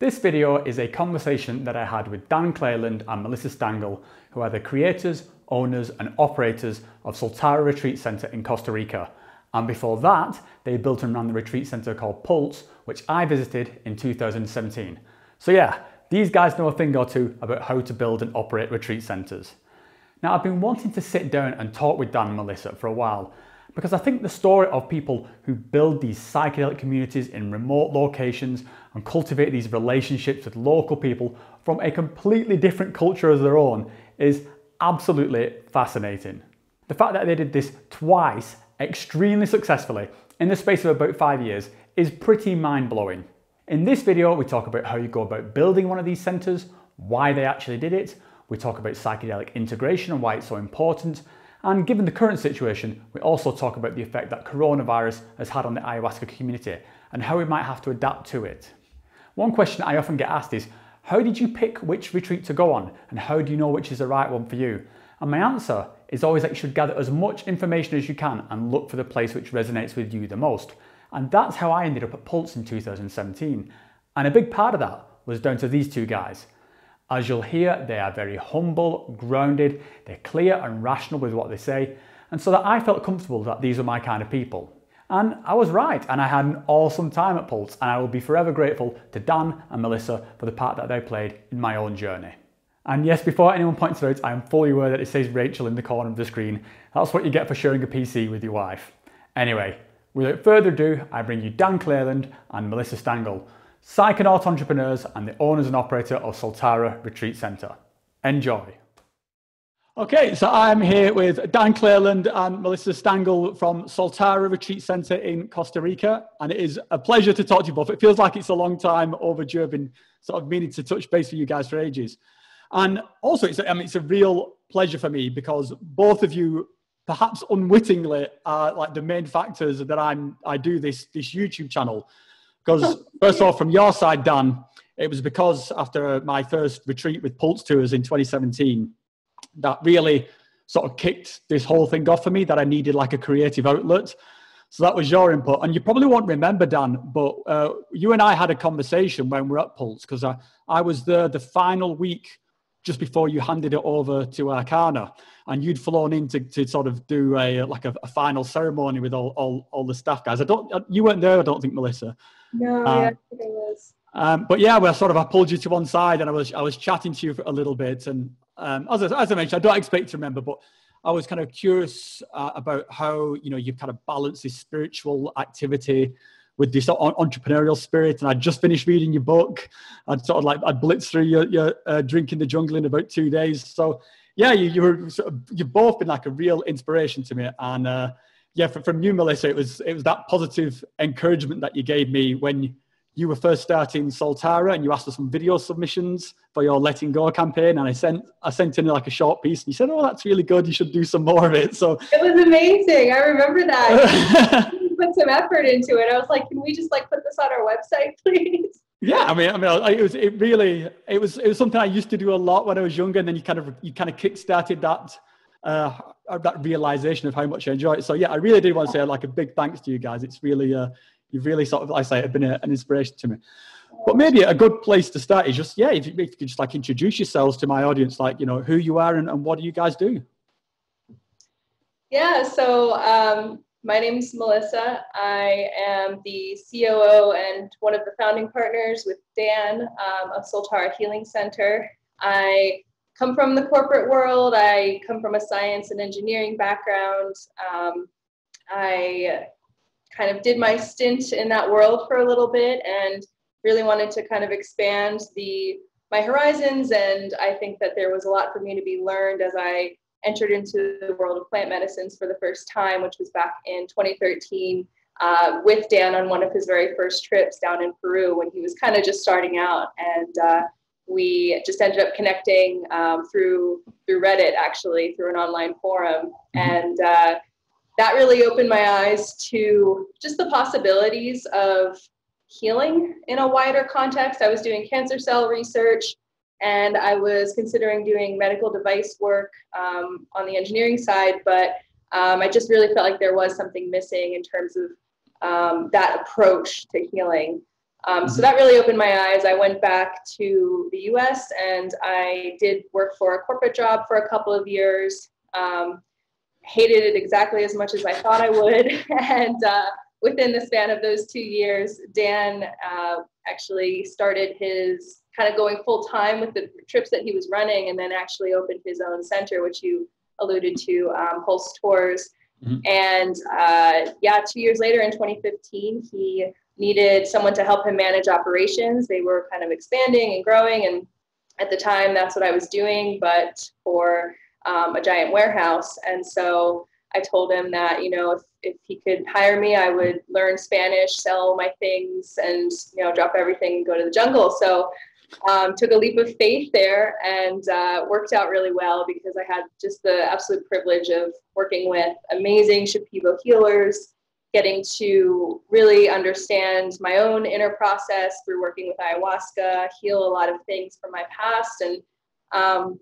This video is a conversation that I had with Dan Cleland and Melissa Stangl, who are the creators, owners, and operators of Soltara Retreat Center in Costa Rica. And before that, they built and ran the retreat center called Pulse, which I visited in 2017. So, yeah, these guys know a thing or two about how to build and operate retreat centers. Now, I've been wanting to sit down and talk with Dan and Melissa for a while because I think the story of people who build these psychedelic communities in remote locations and cultivate these relationships with local people from a completely different culture as their own is absolutely fascinating. The fact that they did this twice extremely successfully in the space of about five years is pretty mind blowing. In this video, we talk about how you go about building one of these centers, why they actually did it, we talk about psychedelic integration and why it's so important, and given the current situation, we also talk about the effect that coronavirus has had on the ayahuasca community and how we might have to adapt to it. One question I often get asked is how did you pick which retreat to go on and how do you know which is the right one for you? And my answer is always that you should gather as much information as you can and look for the place which resonates with you the most. And that's how I ended up at Pulse in 2017. And a big part of that was down to these two guys. As you'll hear, they are very humble, grounded, they're clear and rational with what they say, and so that I felt comfortable that these were my kind of people. And I was right, and I had an awesome time at Pulse, and I will be forever grateful to Dan and Melissa for the part that they played in my own journey. And yes, before anyone points it out, I am fully aware that it says Rachel in the corner of the screen. That's what you get for sharing a PC with your wife. Anyway, without further ado, I bring you Dan Cleland and Melissa Stangl, Psychonaut entrepreneurs and the owners and operator of Soltara Retreat Center. Enjoy. Okay, so I'm here with Dan Cleland and Melissa Stangl from Soltara Retreat Center in Costa Rica, and it is a pleasure to talk to you both. It feels like it's a long time overdue. I've been sort of meaning to touch base with you guys for ages, and also it's I mean it's a real pleasure for me because both of you, perhaps unwittingly, are like the main factors that I'm I do this this YouTube channel because oh, first of all, from your side, Dan, it was because after my first retreat with Pulse Tours in 2017, that really sort of kicked this whole thing off for me that I needed like a creative outlet. So that was your input. And you probably won't remember, Dan, but uh, you and I had a conversation when we are at Pulse because I, I was there the final week just before you handed it over to Arkana, and you'd flown in to, to sort of do a like a, a final ceremony with all, all, all the staff guys. I don't, you weren't there, I don't think, Melissa. No, um, yeah, I think I was. Um, but yeah, well, sort of I pulled you to one side and I was I was chatting to you for a little bit, and um, as, I, as I mentioned, I don't expect to remember, but I was kind of curious uh, about how you know you kind of balance this spiritual activity with this entrepreneurial spirit. And I just finished reading your book. I'd sort of like I'd blitz through your, your uh, drink in the jungle in about two days. So yeah, you, you were sort of, you've both been like a real inspiration to me. And uh, yeah, from, from you, Melissa, it was it was that positive encouragement that you gave me when you were first starting Soltara and you asked for some video submissions for your letting go campaign and I sent I sent in like a short piece and you said, Oh, that's really good, you should do some more of it. So it was amazing. I remember that. put some effort into it. I was like, can we just like put this on our website, please? Yeah, I mean, I mean, it was it really it was it was something I used to do a lot when I was younger, and then you kind of you kind of kick-started that uh, that realization of how much I enjoy it. So yeah, I really did want to say like a big thanks to you guys. It's really uh, you've really sort of, I say, have been a, an inspiration to me. But maybe a good place to start is just yeah, if you, if you could just like introduce yourselves to my audience, like you know who you are and, and what do you guys do. Yeah, so um, my name is Melissa. I am the COO and one of the founding partners with Dan um, of Soltara Healing Center. I come from the corporate world. I come from a science and engineering background. Um, I kind of did my stint in that world for a little bit and really wanted to kind of expand the my horizons and I think that there was a lot for me to be learned as I entered into the world of plant medicines for the first time, which was back in 2013 uh, with Dan on one of his very first trips down in Peru when he was kind of just starting out. And uh, we just ended up connecting um, through through Reddit, actually, through an online forum. Mm-hmm. And uh, that really opened my eyes to just the possibilities of healing in a wider context. I was doing cancer cell research and I was considering doing medical device work um, on the engineering side, but um, I just really felt like there was something missing in terms of um, that approach to healing. Um, so that really opened my eyes. I went back to the US and I did work for a corporate job for a couple of years. Um, hated it exactly as much as I thought I would. and uh, within the span of those two years, Dan uh, actually started his kind of going full time with the trips that he was running and then actually opened his own center, which you alluded to, um, Pulse Tours. Mm-hmm. And uh, yeah, two years later in 2015, he needed someone to help him manage operations. They were kind of expanding and growing. And at the time, that's what I was doing, but for um, a giant warehouse. And so I told him that, you know, if, if he could hire me, I would learn Spanish, sell my things, and, you know, drop everything and go to the jungle. So um, took a leap of faith there and uh, worked out really well because I had just the absolute privilege of working with amazing Shipibo healers, getting to really understand my own inner process through working with ayahuasca, heal a lot of things from my past. And um,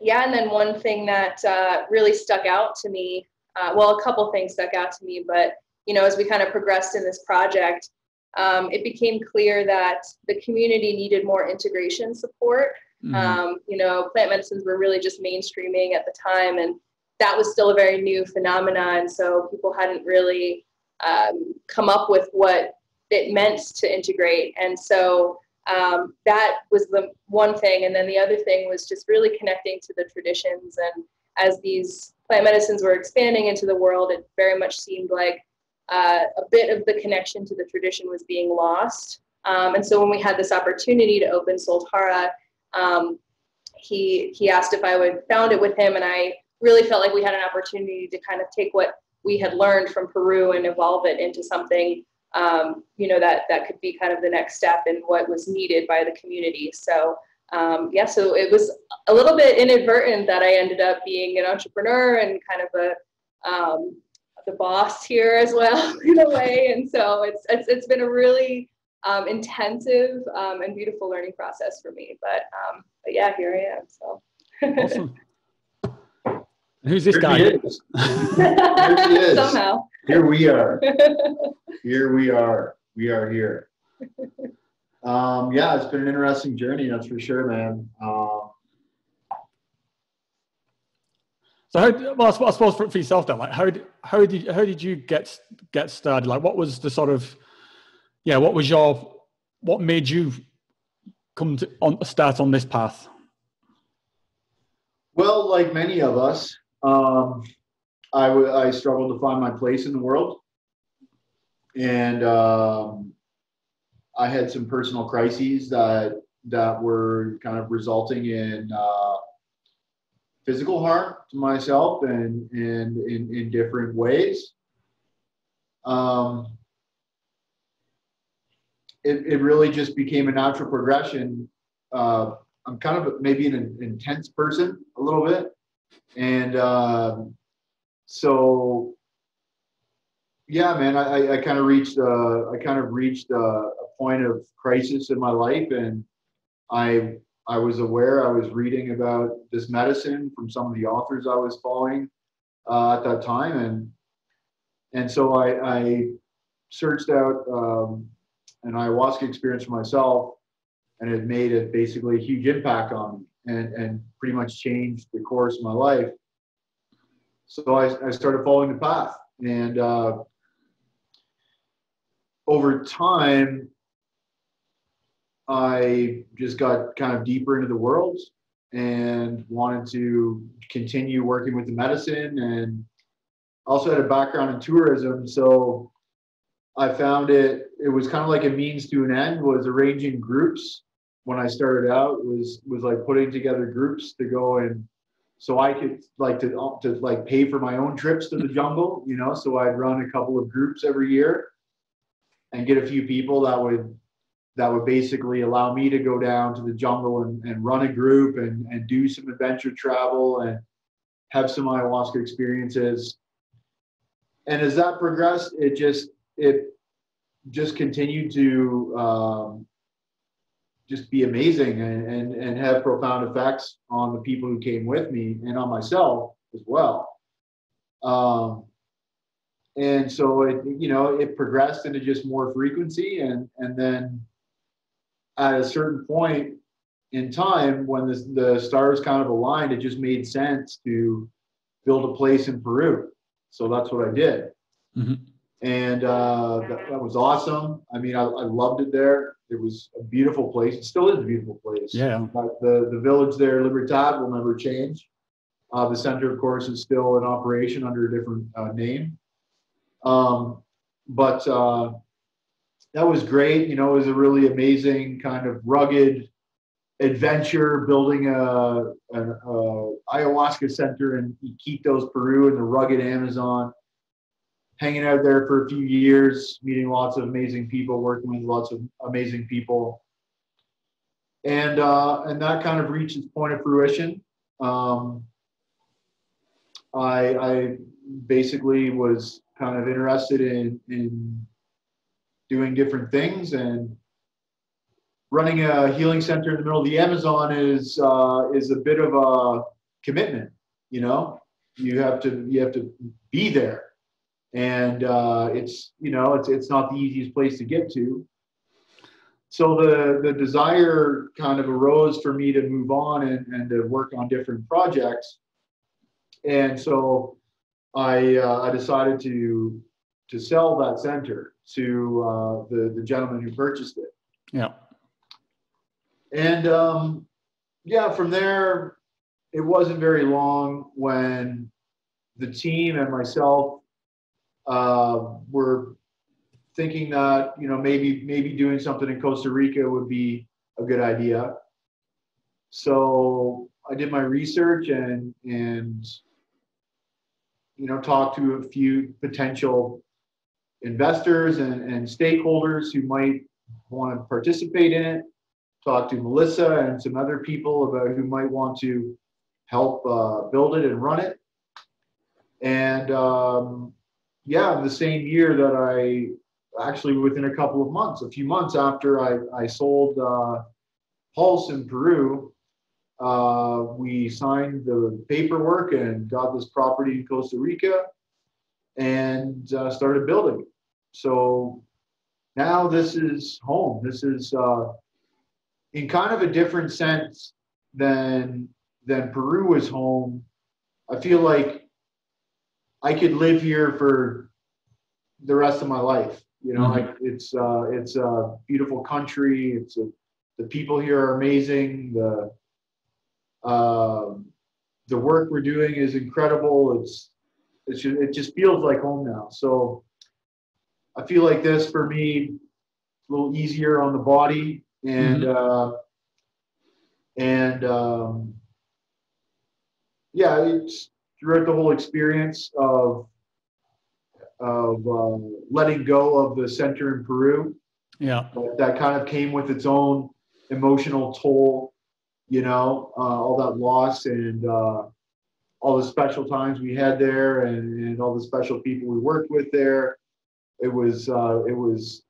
yeah, and then one thing that uh, really stuck out to me, uh, well, a couple things stuck out to me, but you know, as we kind of progressed in this project, um, it became clear that the community needed more integration support. Mm-hmm. Um, you know, plant medicines were really just mainstreaming at the time, and that was still a very new phenomenon. So people hadn't really um, come up with what it meant to integrate. And so um, that was the one thing. And then the other thing was just really connecting to the traditions. And as these plant medicines were expanding into the world, it very much seemed like uh, a bit of the connection to the tradition was being lost. Um, and so when we had this opportunity to open Soltara, um, he he asked if I would found it with him, and I really felt like we had an opportunity to kind of take what we had learned from Peru and evolve it into something um, you know that that could be kind of the next step in what was needed by the community. So um, yeah, so it was a little bit inadvertent that I ended up being an entrepreneur and kind of a um, the boss here as well in a way. And so it's it's, it's been a really um, intensive um, and beautiful learning process for me. But, um, but yeah, here I am. So awesome. Who's this guy? Here Somehow. Here we are. here we are. We are here. Um, yeah, it's been an interesting journey, that's for sure, man. Um, So how, well, I suppose for, for yourself then, like how did, how did how did you get get started? Like, what was the sort of yeah, what was your what made you come to on start on this path? Well, like many of us, um, I, w- I struggled to find my place in the world, and um, I had some personal crises that that were kind of resulting in uh, physical harm to myself and, and in, in different ways. Um, it, it really just became a natural progression. Uh, I'm kind of maybe an intense person a little bit. And uh, so, yeah, man, I, I kind of reached, uh, I kind of reached a, a point of crisis in my life and I I was aware I was reading about this medicine from some of the authors I was following uh, at that time, and and so I, I searched out um, an ayahuasca experience for myself, and it made it basically a huge impact on me, and and pretty much changed the course of my life. So I, I started following the path, and uh, over time, I just got kind of deeper into the world and wanted to continue working with the medicine and also had a background in tourism. So I found it, it was kind of like a means to an end was arranging groups when I started out was, was like putting together groups to go and so I could like to, to like pay for my own trips to the jungle, you know, so I'd run a couple of groups every year and get a few people that would that would basically allow me to go down to the jungle and, and run a group and, and do some adventure travel and have some ayahuasca experiences. And as that progressed, it just it just continued to um, just be amazing and, and, and have profound effects on the people who came with me and on myself as well. Um, and so it you know it progressed into just more frequency and and then at a certain point in time when the, the stars kind of aligned, it just made sense to build a place in Peru. So that's what I did. Mm-hmm. And uh, that, that, was awesome. I mean, I, I, loved it there. It was a beautiful place. It still is a beautiful place. Yeah. But the, the village there, Libertad, will never change. Uh, the center, of course, is still in operation under a different uh, name. Um, but uh, that was great. You know, it was a really amazing kind of rugged adventure building a, an ayahuasca center in Iquitos, Peru, in the rugged Amazon. Hanging out there for a few years, meeting lots of amazing people, working with lots of amazing people, and uh, and that kind of reached its point of fruition. Um, I, I basically was kind of interested in in doing different things and running a healing center in the middle of the Amazon is uh, is a bit of a commitment. You know, you have to you have to be there, and uh, it's you know it's it's not the easiest place to get to. So the the desire kind of arose for me to move on and, and to work on different projects, and so I uh, I decided to to sell that center to uh, the the gentleman who purchased it. Yeah. And um, yeah, from there, it wasn't very long when the team and myself uh, were thinking that you know maybe maybe doing something in Costa Rica would be a good idea. So I did my research and and you know talked to a few potential investors and, and stakeholders who might want to participate in it talked to Melissa and some other people about who might want to help uh, build it and run it. And um, yeah, the same year that I actually within a couple of months, a few months after I, I sold uh, Pulse in Peru, uh, we signed the paperwork and got this property in Costa Rica and uh, started building. So now this is home. This is uh, in kind of a different sense than than Peru is home. I feel like I could live here for the rest of my life. You know, mm-hmm. like it's uh, it's a beautiful country. It's a, the people here are amazing. The uh, the work we're doing is incredible. It's it's just, it just feels like home now. So I feel like this for me a little easier on the body and mm-hmm. uh, and um, yeah, it's throughout the whole experience of of uh, letting go of the center in Peru. Yeah, that, that, kind of came with its own emotional toll. You know, uh, all that loss and uh, all the special times we had there, and, and all the special people we worked with there. It was uh, it was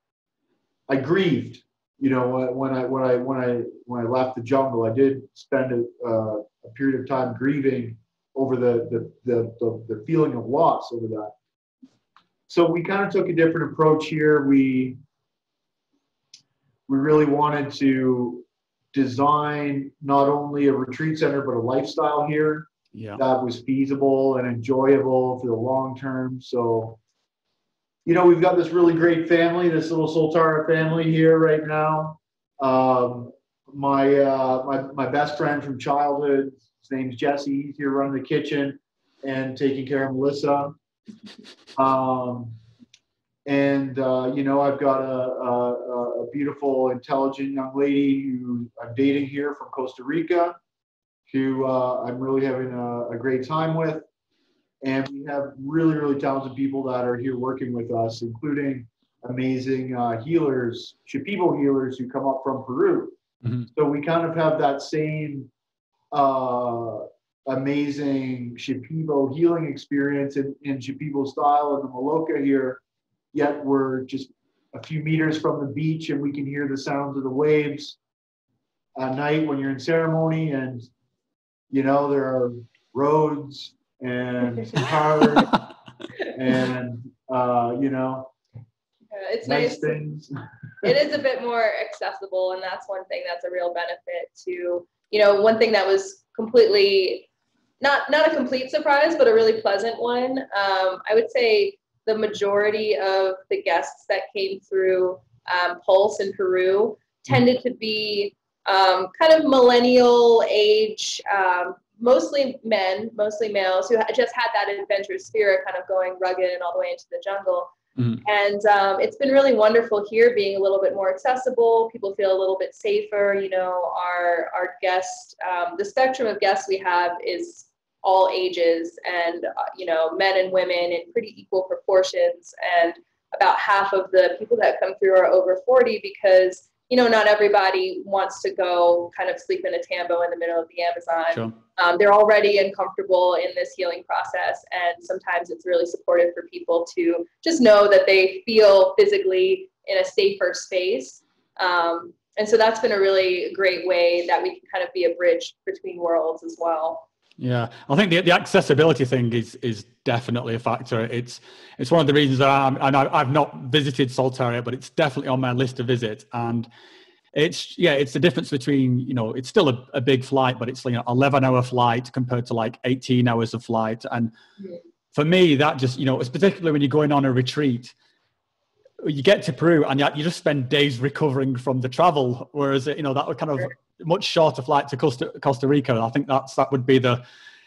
I grieved you know, when I when I when I when I left the jungle, I did spend a, uh, a period of time grieving over the the, the the the feeling of loss over that. So we kind of took a different approach here. We we really wanted to design not only a retreat center but a lifestyle here yeah. that was feasible and enjoyable for the long term. So you know, we've got this really great family, this little Soltara family here right now. Um, my, uh, my, my best friend from childhood, his name's Jesse. He's here running the kitchen and taking care of Melissa. Um, and, uh, you know, I've got a, a, a, beautiful, intelligent young lady who I'm dating here from Costa Rica, who uh, I'm really having a, a great time with. And we have really, really talented people that are here working with us, including amazing uh, healers, Shipibo healers who come up from Peru. Mm-hmm. So we kind of have that same uh, amazing Shipibo healing experience in, in Shipibo style in the Maloka here. Yet we're just a few meters from the beach and we can hear the sounds of the waves at night when you're in ceremony. And, you know, there are roads and cars and uh, you know Yeah, it's nice nice. things. it is a bit more accessible, and that's one thing that's a real benefit to you know one thing that was completely not not a complete surprise, but a really pleasant one. Um, I would say the majority of the guests that came through um, Pulse in Peru tended to be um, kind of millennial age, um, mostly men, mostly males who just had that adventurous spirit, kind of going rugged and all the way into the jungle. Mhm. And um, it's been really wonderful here, being a little bit more accessible. People feel a little bit safer. You know, our our guest, um, the spectrum of guests we have is all ages, and uh, you know, men and women in pretty equal proportions. And about half of the people that come through are over 40 because you know not everybody wants to go kind of sleep in a tambo in the middle of the Amazon. Sure. um, they're already uncomfortable in this healing process and sometimes it's really supportive for people to just know that they feel physically in a safer space. Um, and so that's been a really great way that we can kind of be a bridge between worlds as well Yeah, I think the, the accessibility thing is is definitely a factor. It's it's one of the reasons that I'm and I, I've not visited Soltaria, but it's definitely on my list to visit. And it's yeah, it's the difference between you know it's still a, a big flight, but it's you know 11 hour flight compared to like 18 hours of flight. And for me, that just you know it's particularly when you're going on a retreat. You get to Peru and you, just spend days recovering from the travel, whereas you know that would kind of. Much shorter flight to Costa, Costa Rica. I think that's that would be the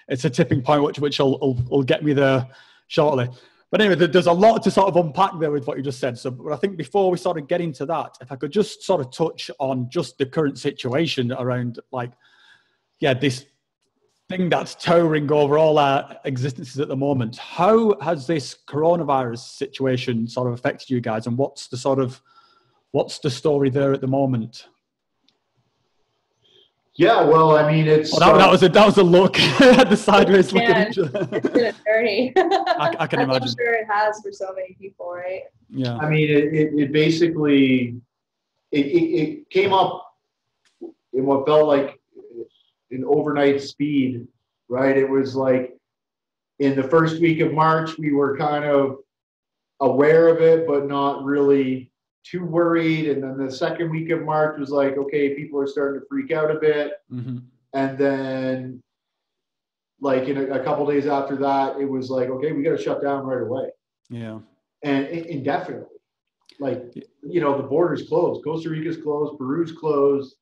it's a tipping point which which will, will, will get me there shortly. But anyway, there's a lot to sort of unpack there with what you just said. So, but I think before we sort of get into that, if I could just sort of touch on just the current situation around like, yeah, this thing that's towering over all our existences at the moment. How has this coronavirus situation sort of affected you guys, and what's the sort of what's the story there at the moment? Yeah, well, I mean, it's Oh, that, uh, that was a that was a look at the sideways look at each other. it's been a journey I, I can As imagine. i'm sure it has for so many people right Yeah. I mean, it, it, it basically it, it, it came up in what felt like an overnight speed, right? It was like in the first week of March, we were kind of aware of it, but not really too worried. And then the second week of March was like, okay, people are starting to freak out a bit. hmm And then, like in a, a couple days after that, it was like, okay, we got to shut down right away Yeah. and in- indefinitely. Like, you know, the border's closed. Costa Rica's closed. Peru's closed.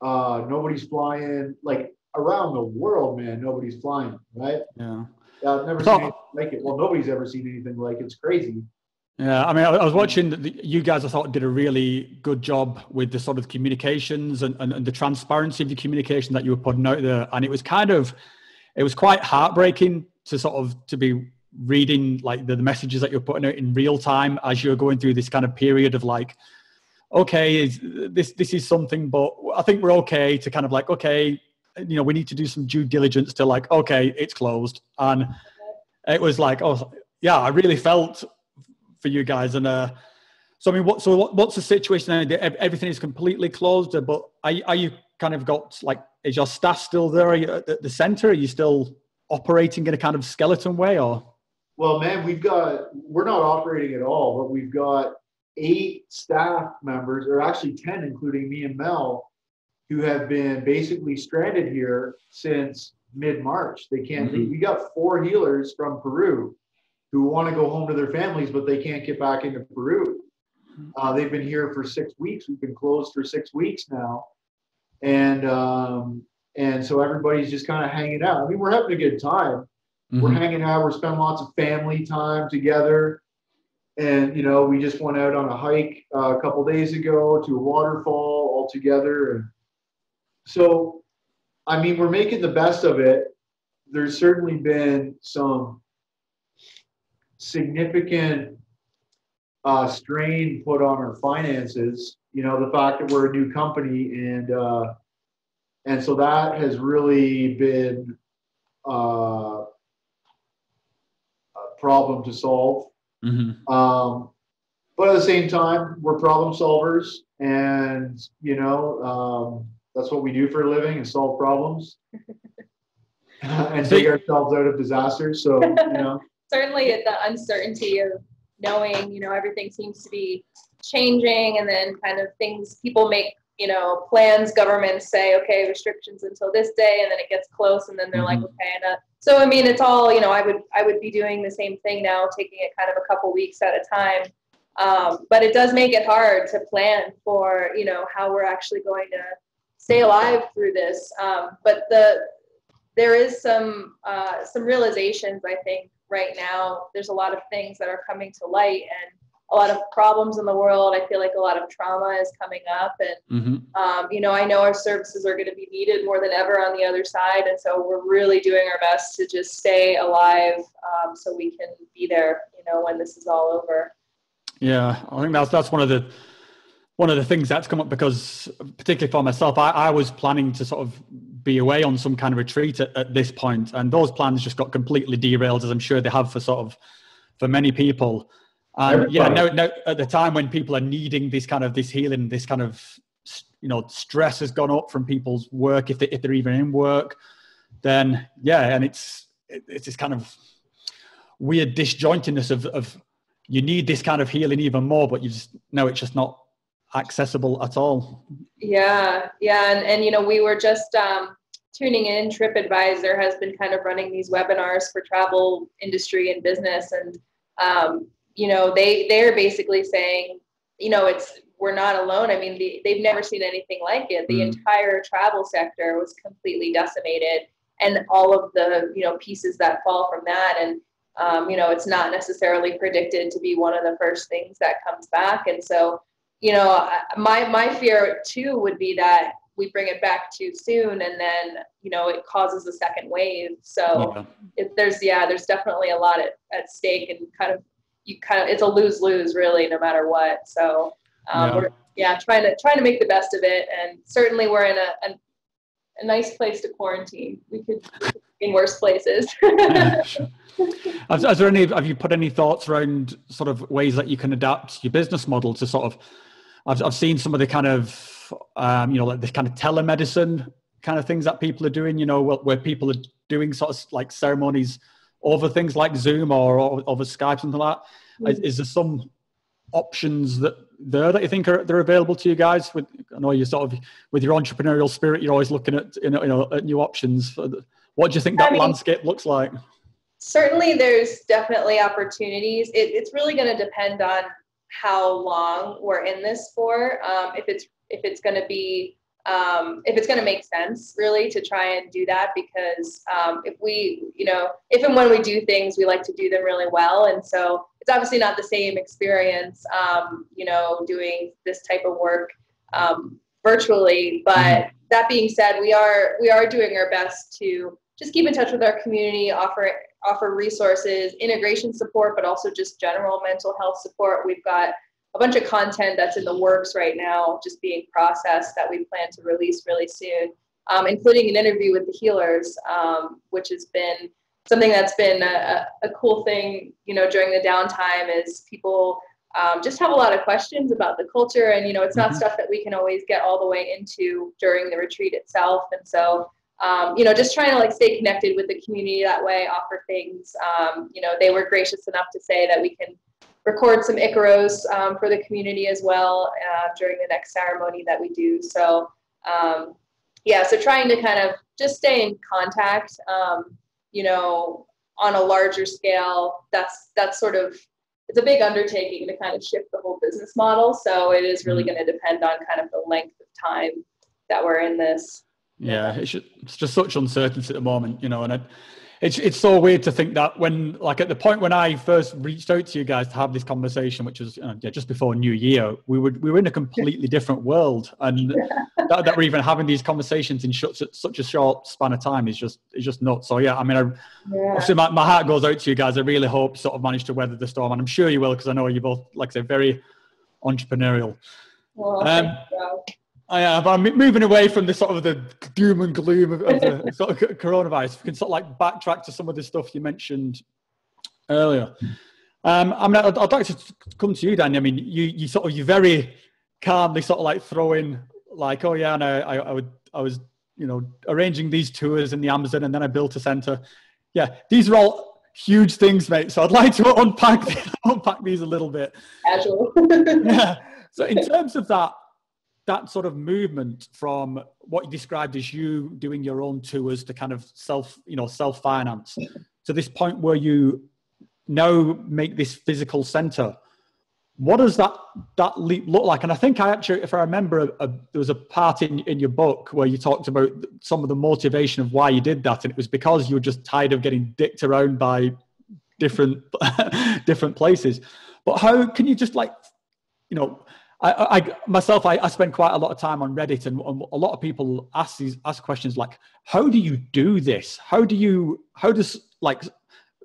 Uh, nobody's flying. Like around the world, man, nobody's flying. Right? Yeah. Yeah, I've never So- seen anything like it. Well, nobody's ever seen anything like it. It's crazy. Yeah, I mean, I, was watching you guys. I thought did a really good job with the sort of communications and, and, and the transparency of the communication that you were putting out there, and it was kind of, it was quite heartbreaking to sort of to be reading like the, the messages that you're putting out in real time as you're going through this kind of period of like, okay, is, this this is something, but I think we're okay to kind of like okay, you know, we need to do some due diligence to like okay, it's closed, and it was like oh yeah, I really felt for you guys. And uh, so, I mean, what, so what, what's the situation? Everything is completely closed, but are, you- are you kind of got like, is your staff still there Are you at the- center? Are you still operating in a kind of skeleton way or? Well, man, we've got, we're not operating at all, but we've got eight staff members, or actually 10, including me and Mel, who have been basically stranded here since mid March. They can't Mhm. leave. We got four healers from Peru who want to go home to their families, but they can't get back into Peru. Uh, they've been here for six weeks. We've been closed for six weeks now. And, um, and so everybody's just kind of hanging out. I mean, we're having a good time we're Mhm. hanging out. We're spending lots of family time together. And you know, we just went out on a hike uh, a couple days ago to a waterfall all together. And so, I mean, we're making the best of it. There's certainly been some significant uh, strain put on our finances. You know, the fact that we're a new company, and uh, and so that has really been uh, a problem to solve. Mhm. Um, but at the same time, we're problem solvers, and you know um, that's what we do for a living: is solve problems and So take ourselves out of disasters. So you know, certainly the uncertainty of knowing, you know, everything seems to be changing and then kind of things people make you know plans governments say okay restrictions until this day and then it gets close and then they're mm-hmm. like okay and, uh, so i mean it's all you know i would i would be doing the same thing now taking it kind of a couple weeks at a time um, but it does make it hard to plan for you know how we're actually going to stay alive through this um, but the there is some uh, some realizations i think right now there's a lot of things that are coming to light and a lot of problems in the world. I feel like a lot of trauma is coming up, and mm-hmm. um, you know, I know our services are going to be needed more than ever on the other side, and so we're really doing our best to just stay alive, um, so we can be there, you know, when this is all over. Yeah, I think that's that's one of the one of the things that's come up because, particularly for myself, I, I was planning to sort of be away on some kind of retreat at, at this point, and those plans just got completely derailed, as I'm sure they have for sort of for many people. And yeah, no, no, at the time when people are needing this kind of this healing, this kind of you know stress has gone up from people's work if they if they're even in work, then yeah, and it's it's this kind of weird disjointedness of of you need this kind of healing even more, but you just know it's just not accessible at all. Yeah, yeah, and and you know we were just um, tuning in. TripAdvisor has been kind of running these webinars for travel industry and business, and um, you know, they they're basically saying, you know, it's we're not alone. I mean, the, they've never seen anything like it. The mm. entire travel sector was completely decimated, and all of the you know pieces that fall from that, and um, you know, it's not necessarily predicted to be one of the first things that comes back. And so, you know, my my fear too would be that we bring it back too soon and then you know it causes a second wave so yeah. If there's yeah there's definitely a lot at, at stake and kind of you kind of it's a lose lose really no matter what. So um, yeah. we're yeah trying to trying to make the best of it, and certainly we're in a, a, a nice place to quarantine. We could, we could be in worse places. yeah, sure. has, has, there any have you put any thoughts around sort of ways that you can adapt your business model to sort of I've, I've seen some of the kind of um, you know like this kind of telemedicine kind of things that people are doing you know where, where people are doing sort of like ceremonies over things like Zoom or, or over Skype, something like that? Mm-hmm. Is, is, there some options that there that you think are they're available to you guys? With I know you sort of with your entrepreneurial spirit, you're always looking at you know, you know at new options. The, what do you think that I mean, landscape looks like? Certainly, there's definitely opportunities. It, it's really going to depend on how long we're in this for. Um, if it's if it's going to be um, if it's going to make sense really to try and do that because um, if we you know if and when we do things we like to do them really well and so it's obviously not the same experience um, you know doing this type of work um, virtually but mm-hmm. that being said we are we are doing our best to just keep in touch with our community offer offer resources integration support but also just general mental health support we've got a bunch of content that's in the works right now, just being processed that we plan to release really soon, um, including an interview with the healers, um, which has been something that's been a, a, cool thing, you know, during the downtime is people um, just have a lot of questions about the culture. And, you know, it's not mm-hmm. stuff that we can always get all the way into during the retreat itself. And so, um, you know, just trying to like stay connected with the community that way, offer things. Um, you know, they were gracious enough to say that we can record some Icaros um, for the community as well uh, during the next ceremony that we do. So um, yeah, so trying to kind of just stay in contact, um, you know, on a larger scale. That's that's sort of it's a big undertaking to kind of shift the whole business model. So it is really mm-hmm. going to depend on kind of the length of time that we're in this. Yeah, it's just, it's just such uncertainty at the moment, you know, and. I, it's it's so weird to think that when like at the point when I first reached out to you guys to have this conversation, which was uh, yeah, just before New Year, we were we were in a completely different world, and that, that, we're even having these conversations in such, such a short span of time is just is just nuts. So yeah, I mean, I, yeah. obviously my, my heart goes out to you guys. I really hope you sort of manage to weather the storm, and I'm sure you will because I know you're both like I say very entrepreneurial. Well, um, I am. I'm moving away from the sort of the doom and gloom of, of the sort of coronavirus. We can sort of like backtrack to some of the stuff you mentioned earlier. Um, I mean, I'd, I'd, like to come to you, Danny. I mean, you, you sort of, you very calmly sort of like throw in like, oh yeah, and I, I, I would, I was, you know, arranging these tours in the Amazon and then I built a center. Yeah. These are all, huge things, mate. So I'd like to unpack unpack these a little bit. Casual. yeah. So in terms of that that sort of movement from what you described as you doing your own tours to kind of self, you know, self finance to this point where you now make this physical center. What does that that leap look like? And I think I actually, if I remember, a, a, there was a part in, in your book where you talked about some of the motivation of why you did that, and it was because you were just tired of getting dicked around by different different places. But how can you just like, you know, I, I myself, I, I, spend quite a lot of time on Reddit, and, and a lot of people ask these ask questions like, "How do you do this? How do you? How does like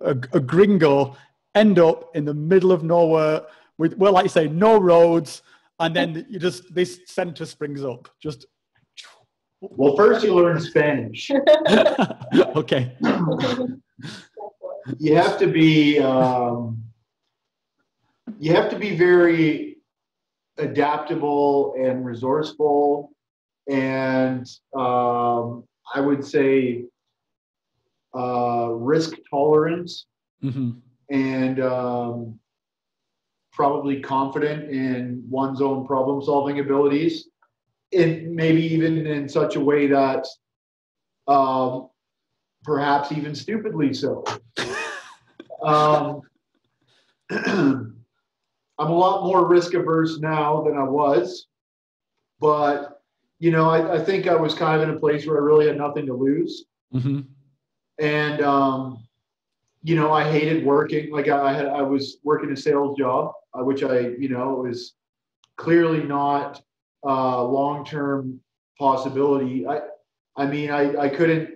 a, a gringo end up in the middle of nowhere with, well, like you say, no roads, and then you just this center springs up. Just well, first you learn Spanish. okay. you have to be um, you have to be very adaptable and resourceful, and um, I would say uh, risk tolerance mm-hmm. and um, probably confident in one's own problem solving abilities. And maybe even in such a way that um, perhaps even stupidly so. Um, i'm a lot more risk averse now than i was but you know I, I, think i was kind of in a place where i really had nothing to lose mm-hmm and um, you know I hated working. Like I had, I was working a sales job, uh, which I you know was clearly not a uh, long term possibility. I I mean I I couldn't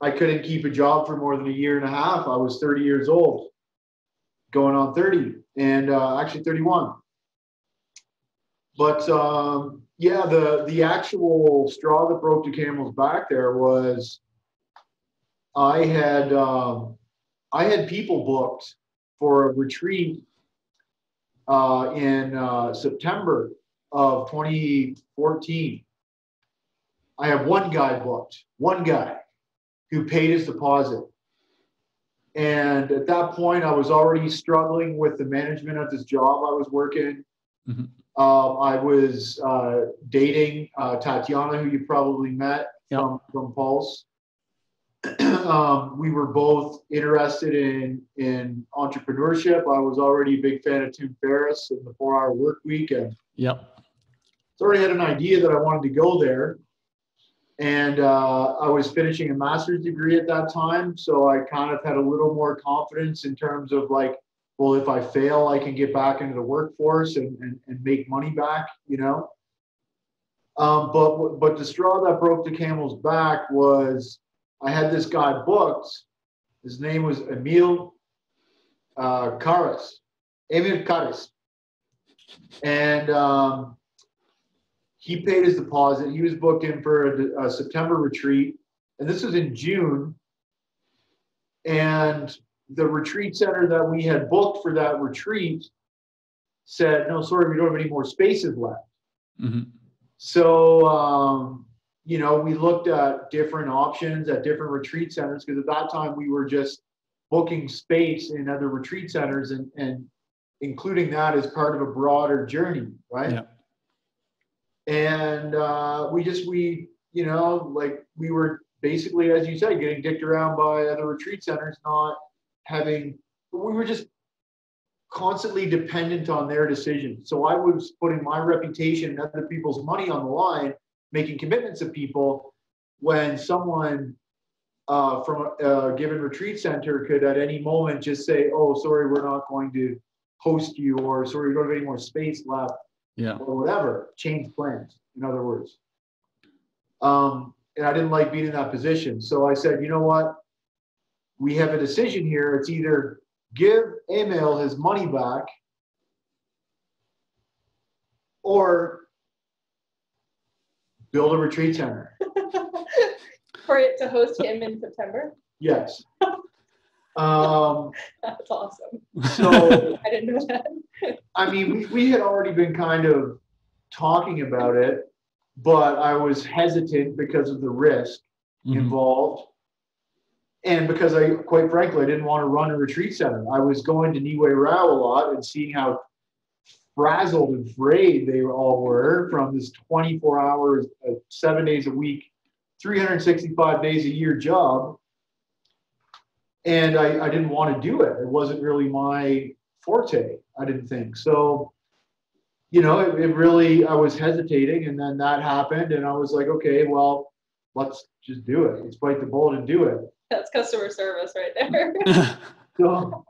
I couldn't keep a job for more than a year and a half. I was 30 years old, going on 30, and uh, actually 31. But um, yeah, the the actual straw that broke the camel's back there was I had um, I had people booked for a retreat uh, in uh, September of 2014. I have one guy booked, one guy who paid his deposit. And at that point, I was already struggling with the management of this job I was working. Mm-hmm. Um, I was uh, dating uh, Tatiana, who you probably met yep. from, from Pulse. um, we were both interested in in entrepreneurship. I was already a big fan of Tim Ferriss and the Four Hour Work Week, and yep, so already had an idea that I wanted to go there. And uh, I was finishing a master's degree at that time, so I kind of had a little more confidence in terms of like, well, if I fail, I can get back into the workforce and, and, and make money back, you know. Um, but but the straw that broke the camel's back was I had this guy booked. His name was Emil uh, Karas, Emil Karas. And um, he paid his deposit. He was booked in for a, a September retreat. And this was in June. And the retreat center that we had booked for that retreat said, no, sorry, we don't have any more spaces left. Mm-hmm. So um, you know, we looked at different options at different retreat centers because at that time we were just booking space in other retreat centers and, and including that as part of a broader journey, right? Yeah. And uh, we just, we, you know, like we were basically, as you said, getting dicked around by other retreat centers, not having, we were just constantly dependent on their decisions. So I was putting my reputation and other people's money on the line making commitments of people when someone uh, from a, a given retreat center could at any moment just say, "Oh, sorry, we're not going to host you," or "Sorry, we don't have any more space left," yeah, or whatever. Change plans. In other words, um, and I didn't like being in that position, so I said, "You know what? We have a decision here. It's either give Emil his money back." Or build a retreat center. For it to host him in September? Yes. Um, That's awesome. So I didn't know that. I mean, we, we had already been kind of talking about it, but I was hesitant because of the risk mm-hmm. involved. and because I, quite frankly, I didn't want to run a retreat center. I was going to Nihue Rao a lot and seeing how frazzled and frayed they all were from this 24 hours, uh, seven days a week, 365 days a year job. And I, I didn't want to do it. It wasn't really my forte, I didn't think. So, you know, it, it really, I was hesitating. And then that happened. And I was like, okay, well, let's just do it. Let's bite the bullet and do it. That's customer service right there. so,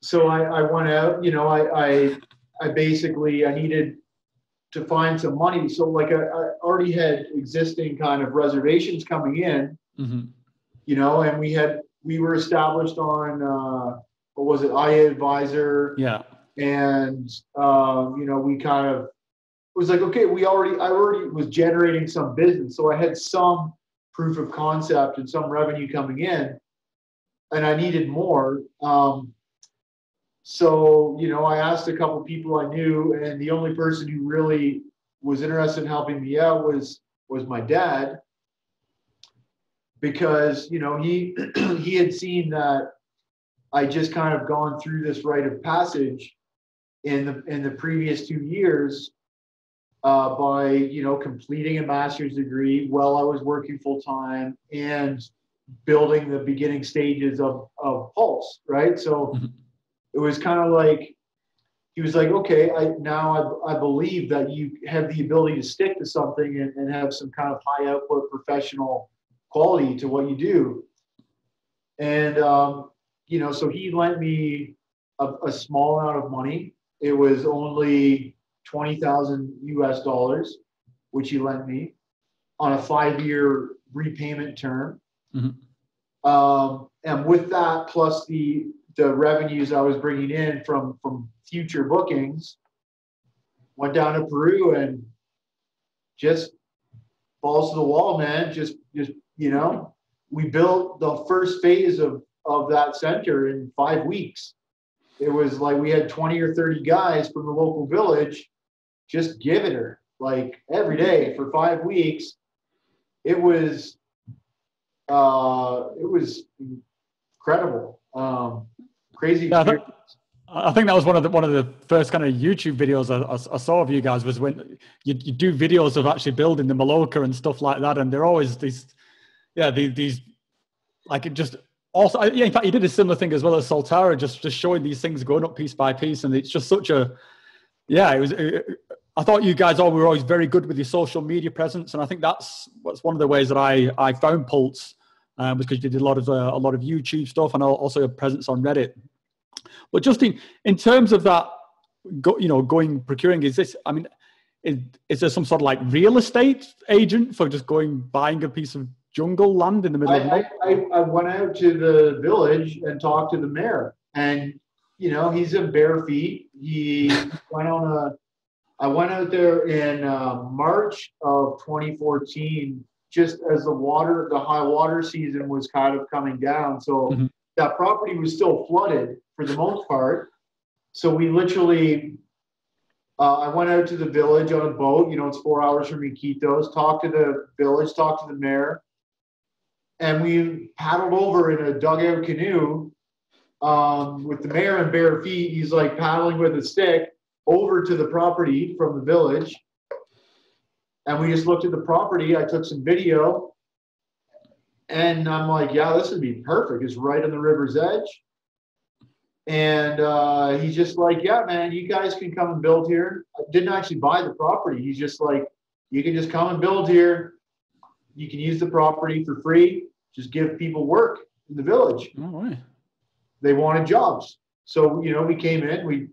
so I, I went out, you know, I, I, I basically, I needed to find some money. So like I, I already had existing kind of reservations coming in, hmm you know, and we had, we were established on, uh, what was it, AyaAdvisor, Yeah. and um, you know, we kind of it was like, okay, we already, I already was generating some business, so I had some proof of concept and some revenue coming in, and I needed more. Um, so you know, I asked a couple people I knew, and the only person who really was interested in helping me out was was my dad, because you know he he had seen that I just kind of gone through this rite of passage in the in the previous two years uh, by you know completing a master's degree while I was working full time and building the beginning stages of of Pulse, right? So Mhm. it was kind of like he was like, okay, I now I, I believe that you have the ability to stick to something and, and have some kind of high output professional quality to what you do. And um, you know, so he lent me a, a small amount of money. It was only twenty thousand US dollars, which he lent me on a five-year repayment term. Mhm. Um, and with that, plus the the revenues I was bringing in from from future bookings, went down to Peru and just balls to the wall, man. Just just you know, we built the first phase of of that center in five weeks. It was like we had 20 or 30 guys from the local village just giving her like every day for five weeks. It was uh it was incredible. Um crazy Yeah, I think- I think that was one of the one of the first kind of YouTube videos I, I- I saw of you guys was when you, you do videos of actually building the Maloka and stuff like that, and they're always these, yeah, these, these like it just also yeah. In fact, you did a similar thing as well as Soltara, just just showing these things going up piece by piece, and it's just such a, yeah. It was. It, I thought you guys all were always very good with your social media presence, and I think that's what's one of the ways that I I found Pulse, um, because you did a lot of uh, a lot of YouTube stuff and also your presence on Reddit. But just in, in terms of that, go, you know, going procuring, is this? I mean, is, is there some sort of like real estate agent for just going buying a piece of jungle land in the middle of I, nowhere? I, I, I went out to the village and talked to the mayor and you know he's in bare feet he went on a i went out there in uh, march of 2014 just as the water the high water season was kind of coming down so Mhm. that property was still flooded for the most part so we literally uh, I went out to the village on a boat. You know, it's four hours from Iquitos. Talked to the village, talked to the mayor, and we paddled over in a dugout canoe um, with the mayor in bare feet. He's like paddling with a stick over to the property from the village. And we just looked at the property. I took some video. And I'm like, yeah, this would be perfect. It's right on the river's edge. And uh, he's just like, yeah, man, you guys can come and build here. I didn't actually buy the property. He's just like, you can just come and build here. You can use the property for free. Just give people work in the village. Oh. They wanted jobs. So, you know, we came in, we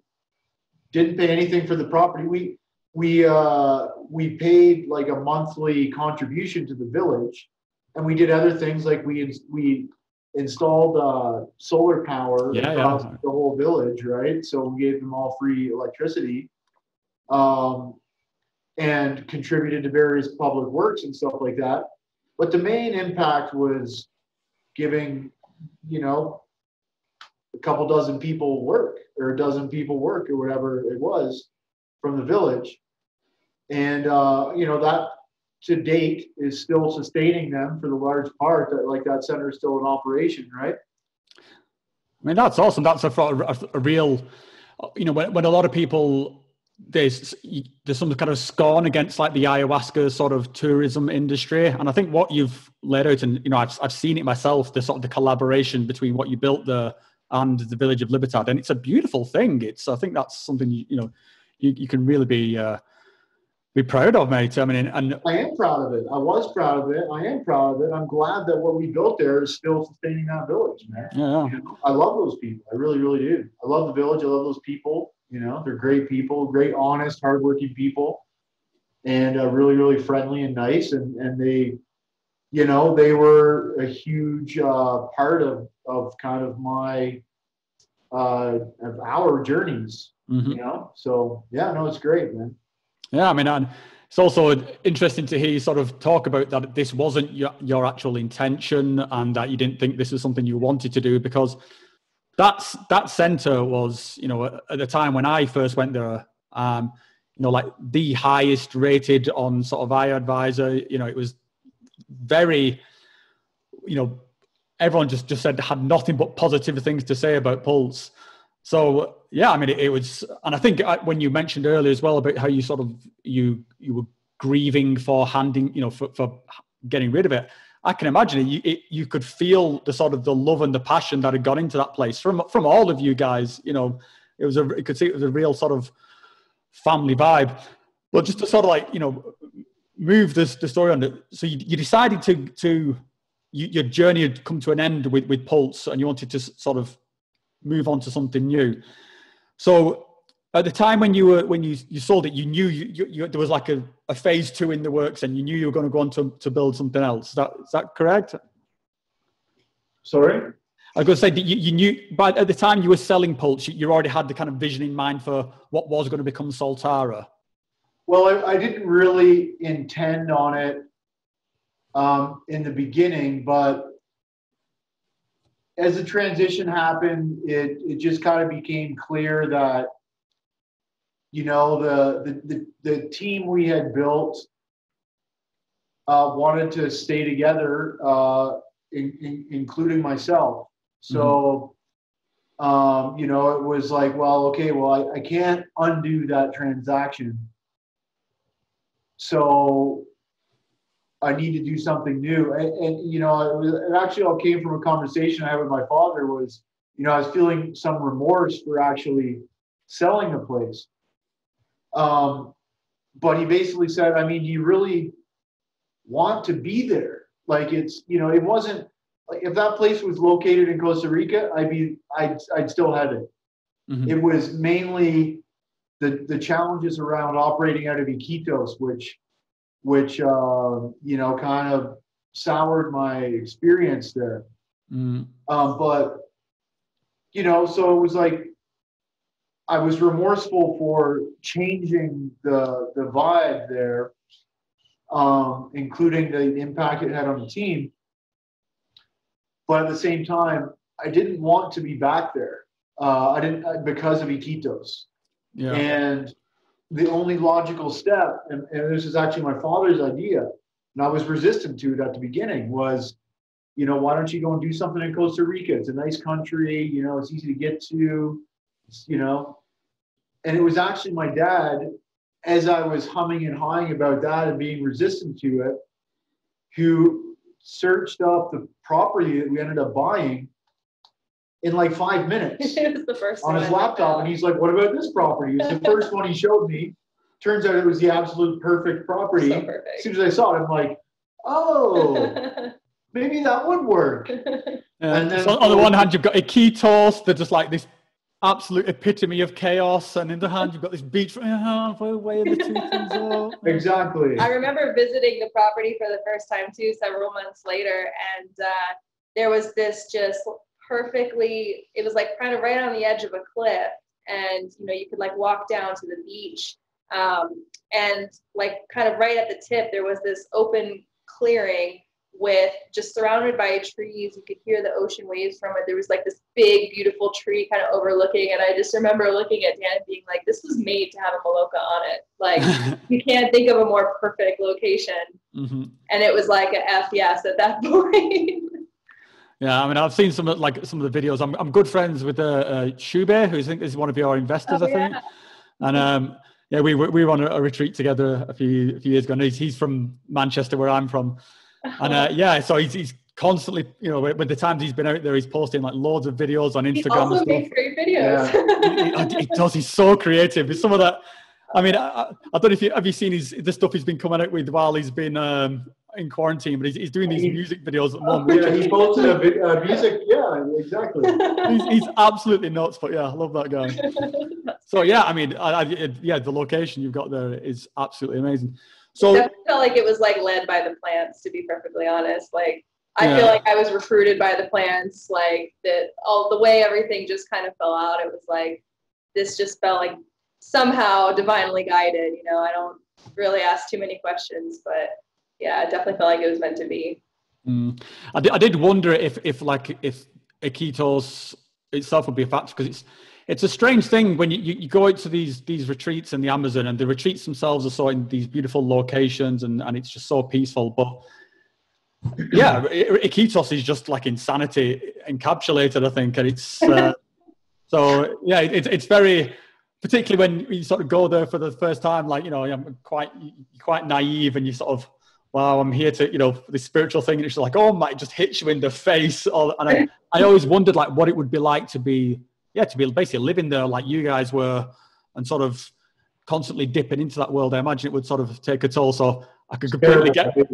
didn't pay anything for the property. We, we, uh, we paid like a monthly contribution to the village. And we did other things like we, we installed, uh, solar power Yeah, across yeah. the whole village, right? So we gave them all free electricity. Um, and contributed to various public works and stuff like that. But the main impact was giving, you know, a couple dozen people work or a dozen people work or whatever it was from the village. And, uh, you know, that to date is still sustaining them for the large part that like that center is still in operation, right? I mean, that's awesome. That's a, a, a real, you know, when, when a lot of people there's there's some kind of scorn against like the ayahuasca sort of tourism industry, and I think what you've laid out, and you know, I've I've seen it myself, the sort of the collaboration between what you built there and the village of Libertad, and it's a beautiful thing. It's I think that's something you, you know you, you can really be uh, be proud of, mate. I mean, and I am proud of it. I was proud of it. I am proud of it. I'm glad that what we built there is still sustaining that village, man. Yeah. You know, I love those people. I really, really do. I love the village. I love those people. You know, they're great people, great, honest, hardworking people, and uh, really, really friendly and nice. And and they, you know, they were a huge uh, part of of kind of my uh, of our journeys. Mm-hmm. You know, so yeah, no, it's great, man. Yeah, I mean, and it's also interesting to hear you sort of talk about that this wasn't your, your actual intention and that you didn't think this was something you wanted to do because that's that center was you know at the time when i first went there um you know like the highest rated on sort of AyaAdvisor you know it was very you know everyone just just said had nothing but positive things to say about pulse. So yeah i mean it, it was and i think I, when you mentioned earlier as well about how you sort of you you were grieving for handing you know for, for getting rid of it I can imagine it. You, it, you could feel the sort of the love and the passion that had gone into that place from from all of you guys. You know, it was a you could see it was a real sort of family vibe. But just to sort of like you know move this the story on. So you, you decided to to you, your journey had come to an end with with Pulse, and you wanted to sort of move on to something new. So at the time when you were when you, you sold it, you knew you, you, you, there was like a, a phase two in the works, and you knew you were going to go on to, to build something else. Is that is that correct? Sorry. I was going to say that you, you knew, but at the time you were selling Pulse, you, you already had the kind of vision in mind for what was going to become Soltara. Well, I, I didn't really intend on it um, in the beginning, but as the transition happened, it it just kind of became clear that you know, the, the, the, the team we had built uh, wanted to stay together, uh, in, in, including myself. So, mm-hmm. um, you know, it was like, well, okay, well, I, I can't undo that transaction. So I need to do something new. And, and you know, it, was, it actually all came from a conversation I had with my father was, you know, I was feeling some remorse for actually selling the place. Um, but he basically said, I mean, do you really want to be there? Like it's, you know, it wasn't like if that place was located in Costa Rica, I'd be, I'd, I'd still have it. Mm-hmm. It was mainly the the challenges around operating out of Iquitos, which, which uh, you know, kind of soured my experience there. Mm. Um, but you know, so it was like I was remorseful for changing the the vibe there, um, including the impact it had on the team. But at the same time, I didn't want to be back there. Uh, I didn't uh, because of Iquitos. Yeah. And the only logical step, and, and this is actually my father's idea, and I was resistant to it at the beginning, was, you know, why don't you go and do something in Costa Rica? It's a nice country, you know, it's easy to get to you know. And it was actually my dad, as I was humming and hawing about that and being resistant to it, who searched up the property that we ended up buying in like five minutes the first on his laptop. And he's like, What about this property? It was the first one he showed me. Turns out it was the absolute perfect property. So perfect. As soon as I saw it, I'm like, Oh, maybe that would work. Yeah. And then, so on the one hand, you've got a Iquitos, they're just like this absolute epitome of chaos, and in the hand you've got this beach halfway weighing the two things up. Exactly. I remember visiting the property for the first time too, several months later, and uh, there was this just perfectly. It was like kind of right on the edge of a cliff, and you know you could like walk down to the beach, um, and like kind of right at the tip there was this open clearing with just surrounded by trees. You could hear the ocean waves from it. There was like this big, beautiful tree kind of overlooking. And I just remember looking at Dan and being like, this was made to have a Maloka on it. Like, you can't think of a more perfect location. Mm-hmm. And it was like a F yes at that point. Yeah, I mean, I've seen some of like some of the videos. I'm, I'm good friends with uh, uh, Shube, who I think is one of your investors, oh, I think. Yeah. And um, yeah, we we were on a, a, retreat together a few a few years ago. And he's, he's from Manchester, where I'm from, and uh, yeah, so he's, he's constantly, you know, with the times he's been out there, he's posting like loads of videos on Instagram. He also makes great videos. Yeah. he, he, does. He's so creative. It's some of that. I mean, I, I, don't know if you have you seen his the stuff he's been coming out with while he's been um, in quarantine, but he's, he's doing these music videos at the moment. Yeah, he's posted a uh, music. Yeah, exactly. he's, he's, absolutely nuts, but yeah, I love that guy. so yeah, I mean, I, I, yeah, the location you've got there is absolutely amazing. So I felt like it was like led by the plants, to be perfectly honest. Like I yeah. feel like I was recruited by the plants. Like that, all the way everything just kind of fell out. It was like this just felt like somehow divinely guided. You know, I don't really ask too many questions, but yeah, it definitely felt like it was meant to be. Mm. I, did, I did wonder if if like if Iquitos itself would be a factor because it's it's a strange thing when you, you, go out to these these retreats in the Amazon and the retreats themselves are so in these beautiful locations and, and it's just so peaceful. But yeah, Iquitos is just like insanity encapsulated, I think, and it's uh, so yeah, it, it's very particularly when you sort of go there for the first time. Like you know, I'm quite quite naive, and you sort of wow, I'm here to, you know, this spiritual thing. And it's like, oh my, it just hits you in the face. and I, I always wondered like what it would be like to be yeah, to be basically living there like you guys were and sort of constantly dipping into that world, I imagine it would sort of take a toll. So I could completely get it.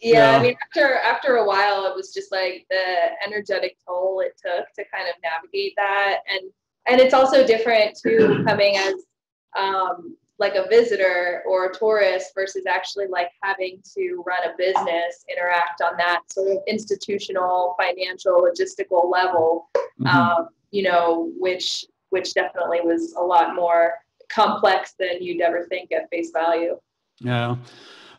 Yeah, yeah, I mean, after after a while, it was just like the energetic toll it took to kind of navigate that, and and it's also different too coming as um, like a visitor or a tourist versus actually like having to run a business, interact on that sort of institutional, financial, logistical level. Mm-hmm. Um, you know, which which definitely was a lot more complex than you'd ever think at face value. Yeah.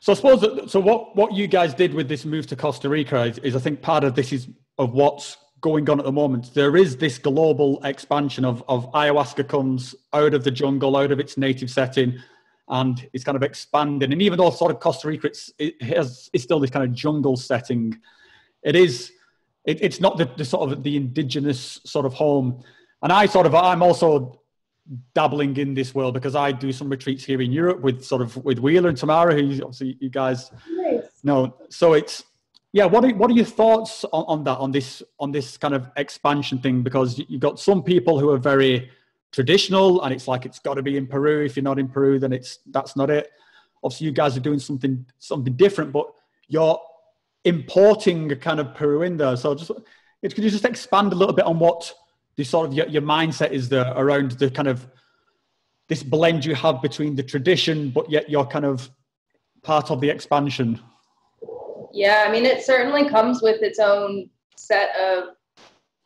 So I suppose that, so what what you guys did with this move to Costa Rica is, is I think part of this is of what's going on at the moment. There is this global expansion of of ayahuasca comes out of the jungle, out of its native setting, and it's kind of expanding. And even though sort of Costa Rica it's, it has it's still this kind of jungle setting, it is it, it's not the, the sort of the indigenous sort of home. And I sort of I'm also dabbling in this world because I do some retreats here in Europe with sort of with Wheeler and Tamara, who obviously you guys nice. know. So it's yeah. What are, what are your thoughts on, on that on this on this kind of expansion thing? Because you've got some people who are very traditional, and it's like it's got to be in Peru. If you're not in Peru, then it's that's not it. Obviously, you guys are doing something something different, but you're importing a kind of Peru in there. So just could you just expand a little bit on what the sort of your, your mindset is there around the kind of this blend you have between the tradition, but yet you're kind of part of the expansion? Yeah, I mean, it certainly comes with its own set of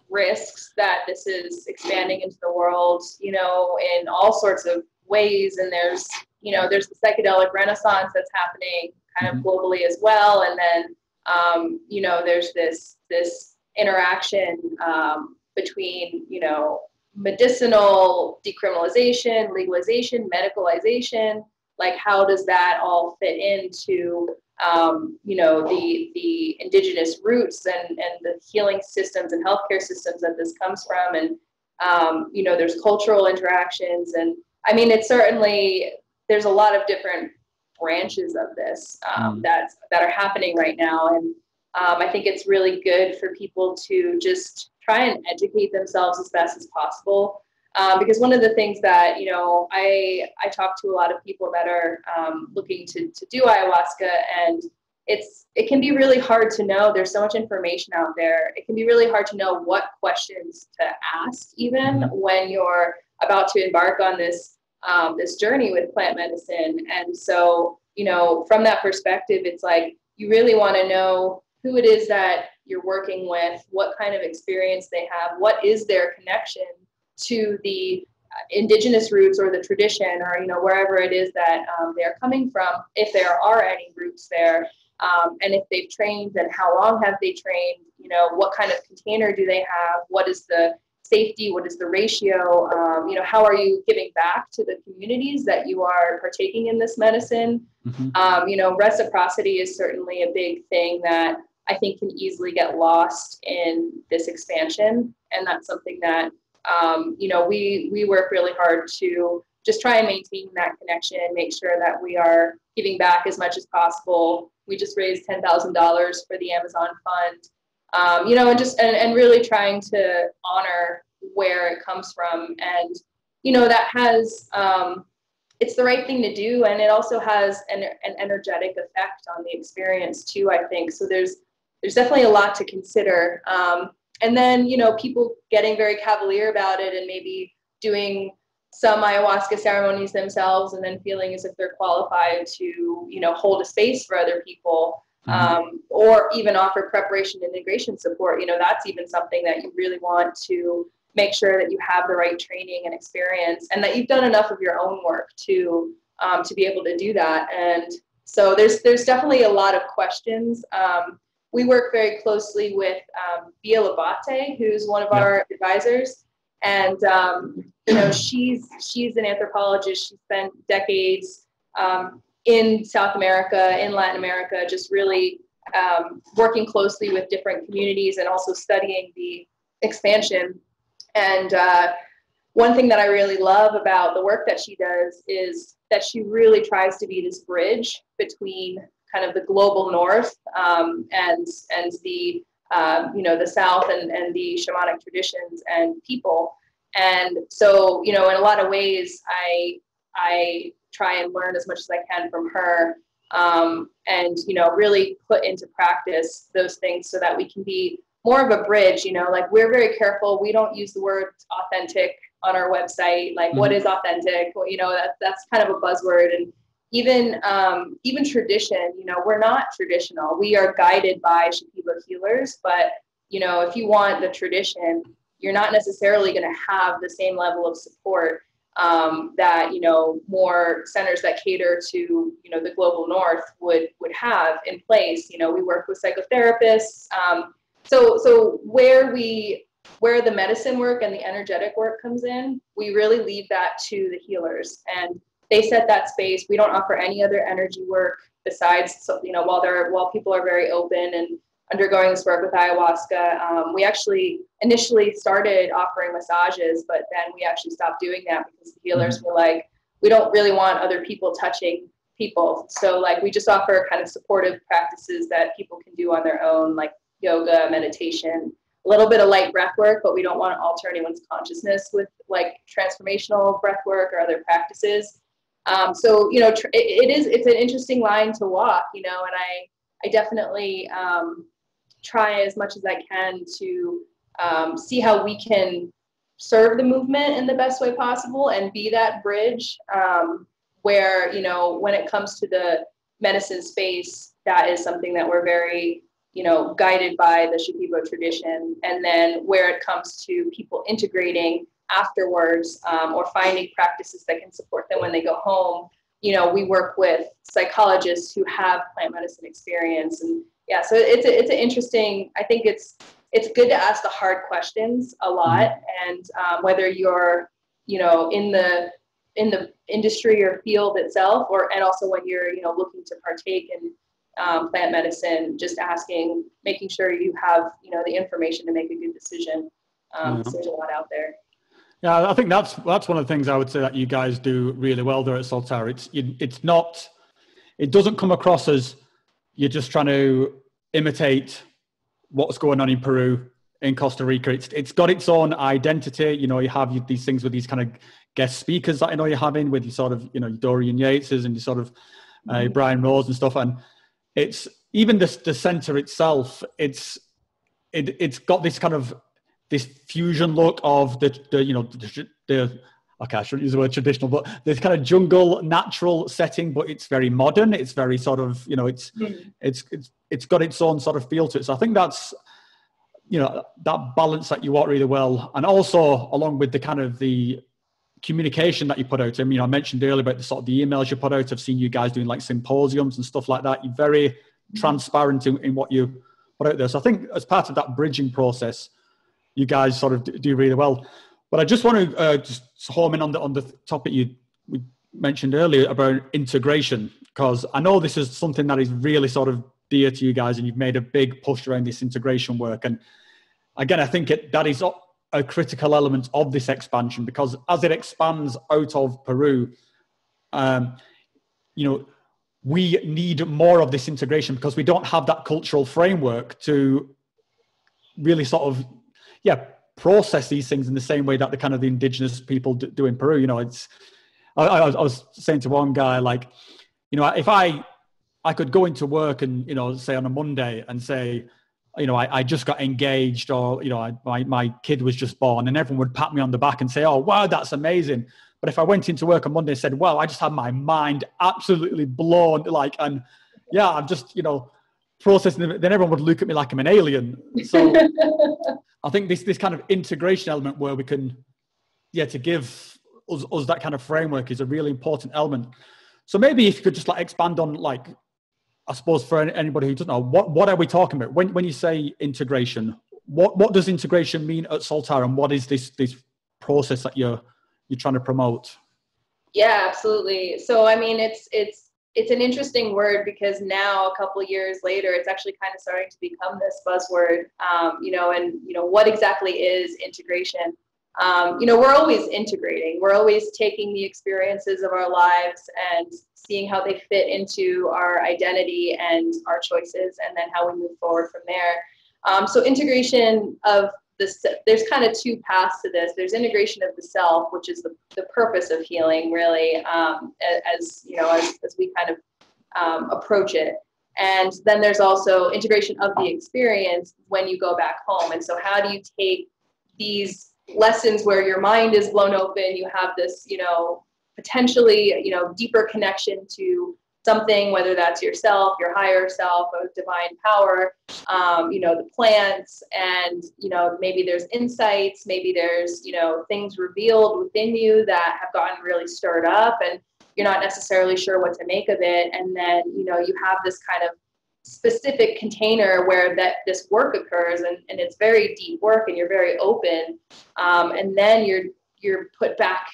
risks that this is expanding into the world, you know, in all sorts of ways. And there's, you know, there's the psychedelic renaissance that's happening kind of mm-hmm. globally as well. And then um, you know, there's this this interaction um, between you know medicinal decriminalization, legalization, medicalization. Like, how does that all fit into um, you know the the indigenous roots and and the healing systems and healthcare systems that this comes from, and um, you know, there's cultural interactions, and I mean, it's certainly there's a lot of different branches of this um, mm. that that are happening right now, and um, I think it's really good for people to just try and educate themselves as best as possible. Um, because one of the things that you know I I talk to a lot of people that are um, looking to to do ayahuasca and it's it can be really hard to know there's so much information out there it can be really hard to know what questions to ask even mm-hmm. when you're about to embark on this um, this journey with plant medicine. And so, you know, from that perspective, it's like you really want to know who it is that you're working with, what kind of experience they have, what is their connection to the indigenous roots or the tradition or you know wherever it is that um, they're coming from if there are any roots there um, and if they've trained, and how long have they trained? You know, what kind of container do they have? What is the safety? What is the ratio? Um, you know, how are you giving back to the communities that you are partaking in this medicine? Mm-hmm. Um, you know, reciprocity is certainly a big thing that I think can easily get lost in this expansion, and that's something that um, you know we we work really hard to just try and maintain that connection, and make sure that we are giving back as much as possible. We just raised ten thousand dollars for the Amazon Fund, um, you know, and just and, and really trying to honor where it comes from, and you know that has um, it's the right thing to do, and it also has an, an energetic effect on the experience too. I think so. There's there's definitely a lot to consider, um, and then you know people getting very cavalier about it and maybe doing some ayahuasca ceremonies themselves and then feeling as if they're qualified to you know hold a space for other people mm-hmm. um, or even offer preparation and integration support you know that's even something that you really want to make sure that you have the right training and experience and that you've done enough of your own work to um, to be able to do that and so there's there's definitely a lot of questions um, we work very closely with um, Bia Labate, who's one of yeah. our advisors. And um, you know she's she's an anthropologist. She spent decades um, in south america in latin america just really um, working closely with different communities and also studying the expansion. And uh, one thing that i really love about the work that she does is that she really tries to be this bridge between kind of the global north um, and and the um, you know, the South and, and the shamanic traditions and people. And so, you know, in a lot of ways, I, I try and learn as much as I can from her um, and, you know, really put into practice those things so that we can be more of a bridge, you know, like we're very careful. We don't use the word authentic on our website. Like mm-hmm. what is authentic? Well, you know, that, that's kind of a buzzword. And even um, even tradition, you know, we're not traditional. We are guided by Shipibo healers, but you know, if you want the tradition, you're not necessarily going to have the same level of support um, that you know more centers that cater to you know the global north would would have in place. You know, we work with psychotherapists. Um, so so where we where the medicine work and the energetic work comes in, we really leave that to the healers and they set that space. We don't offer any other energy work besides, so, you know, while they're while people are very open and undergoing this work with ayahuasca, um, we actually initially started offering massages, but then we actually stopped doing that because the healers mm-hmm. were like, we don't really want other people touching people. So like we just offer kind of supportive practices that people can do on their own, like yoga, meditation, a little bit of light breath work, but we don't want to alter anyone's consciousness with like transformational breath work or other practices. Um, so you know, tr- it, is it's an interesting line to walk, you know, and I I definitely um, try as much as I can to um, see how we can serve the movement in the best way possible and be that bridge um, where you know when it comes to the medicine space, that is something that we're very you know guided by the Shipibo tradition, and then where it comes to people integrating afterwards um, or finding practices that can support them when they go home. You know we work with psychologists who have plant medicine experience and yeah so it's a, it's an interesting i think it's it's good to ask the hard questions a lot and um, whether you're you know in the in the industry or field itself or and also when you're you know looking to partake in um, plant medicine just asking making sure you have you know the information to make a good decision. Um, mm-hmm. so there's a lot out there yeah, I think that's that's one of the things I would say that you guys do really well there at Soltara. It's it's not, it doesn't come across as you're just trying to imitate what's going on in Peru, in Costa Rica. It's it's got its own identity. You know, you have these things with these kind of guest speakers that I know you're having with your sort of you know Dorian Yateses and your sort of uh, mm-hmm. Brian Rose and stuff. And it's even the the center itself. It's it it's got this kind of this fusion look of the, the you know the, the okay, I shouldn't use the word traditional, but this kind of jungle natural setting, but it's very modern. It's very sort of, you know, it's, mm. it's, it's, it's got its own sort of feel to it. So I think that's, you know, that balance that you want really well. And also along with the kind of the communication that you put out. I mean, I mentioned earlier about the sort of the emails you put out. I've seen you guys doing like symposiums and stuff like that. You're very, transparent in, in what you put out there. So I think as part of that bridging process, you guys sort of do really well. But I just want to uh, just home in on the on the topic you we mentioned earlier about integration because I know this is something that is really sort of dear to you guys, and you've made a big push around this integration work. And again, I think it, that is a critical element of this expansion because as it expands out of Peru, um, you know, we need more of this integration because we don't have that cultural framework to really sort of, yeah, process these things in the same way that the kind of the indigenous people do in Peru. You know, it's I, I, was saying to one guy like, you know, if I I could go into work and you know say on a Monday and say, you know, I, I just got engaged or you know I, my my kid was just born and everyone would pat me on the back and say, oh wow, that's amazing. But if I went into work on Monday and said, well, I just had my mind absolutely blown, like, and yeah, I'm just, you know, processing, then everyone would look at me like I'm an alien. So I think this, this kind of integration element where we can, yeah, to give us, us that kind of framework is a really important element. So maybe if you could just like expand on like, I suppose for anybody who doesn't know, what, what are we talking about? When, when you say integration, what, what does integration mean at Soltara and what is this, this process that you're, you're trying to promote? Yeah, absolutely. So I mean, it's it's it's an interesting word because now a couple years later, it's actually kind of starting to become this buzzword. Um, you know, and you know what exactly is integration? Um, you know, we're always integrating. We're always taking the experiences of our lives and seeing how they fit into our identity and our choices, and then how we move forward from there. Um, so integration of there's kind of two paths to this. There's integration of the self, which is the, the purpose of healing, really, um, as you know, as, as we kind of um, approach it. And then there's also integration of the experience when you go back home. And so, how do you take these lessons where your mind is blown open? You have this, you know, potentially, you know, deeper connection to something, whether that's yourself, your higher self, a divine power, um, you know, the plants, and you know, maybe there's insights, maybe there's you know things revealed within you that have gotten really stirred up, and you're not necessarily sure what to make of it, and then you know you have this kind of specific container where that this work occurs and, and it's very deep work and you're very open um, and then you're you're put back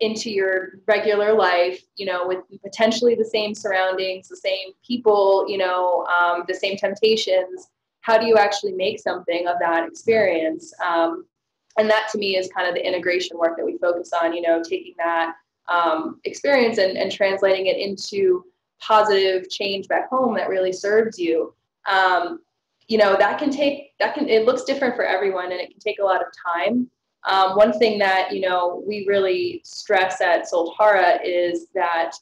into your regular life, you know, with potentially the same surroundings, the same people, you know, um, the same temptations, how do you actually make something of that experience? Um, and that to me is kind of the integration work that we focus on, you know, taking that um, experience and, and translating it into positive change back home that really serves you. Um, you know, that can take, that can, it looks different for everyone and it can take a lot of time. Um, one thing that you know we really stress at Soltara is that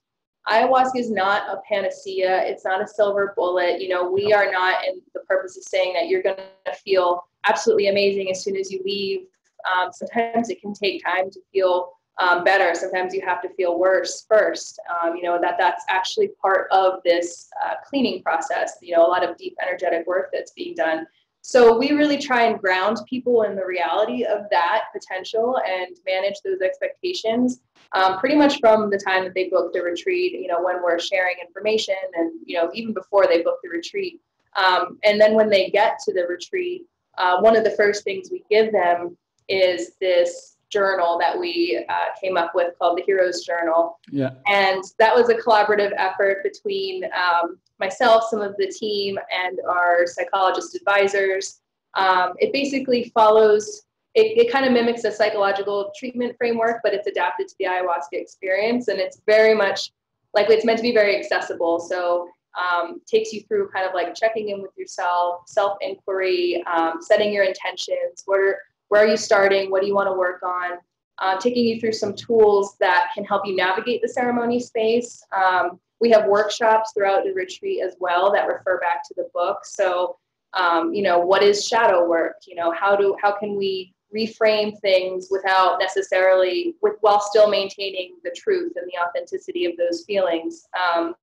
ayahuasca is not a panacea. It's not a silver bullet. You know, we are not in the purpose of saying that you're going to feel absolutely amazing as soon as you leave. Um, sometimes it can take time to feel um, better. Sometimes you have to feel worse first. Um, you know that that's actually part of this uh, cleaning process. You know, a lot of deep energetic work that's being done. So we really try and ground people in the reality of that potential and manage those expectations um, pretty much from the time that they book the retreat, you know, when we're sharing information and, you know, even before they book the retreat. Um, and then when they get to the retreat, uh, one of the first things we give them is this journal that we uh, came up with called the Heroes Journal. Yeah. And that was a collaborative effort between um, myself, some of the team, and our psychologist advisors. Um, it basically follows, it, it kind of mimics a psychological treatment framework, but it's adapted to the ayahuasca experience. And it's very much like it's meant to be very accessible. So um, takes you through kind of like checking in with yourself, self inquiry, um, setting your intentions. What are where are you starting? What do you want to work on? Uh, taking you through some tools that can help you navigate the ceremony space. Um, we have workshops throughout the retreat as well that refer back to the book. So, um, you know, what is shadow work? You know, how do how can we reframe things without necessarily with while still maintaining the truth and the authenticity of those feelings. Um,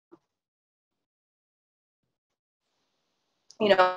you know,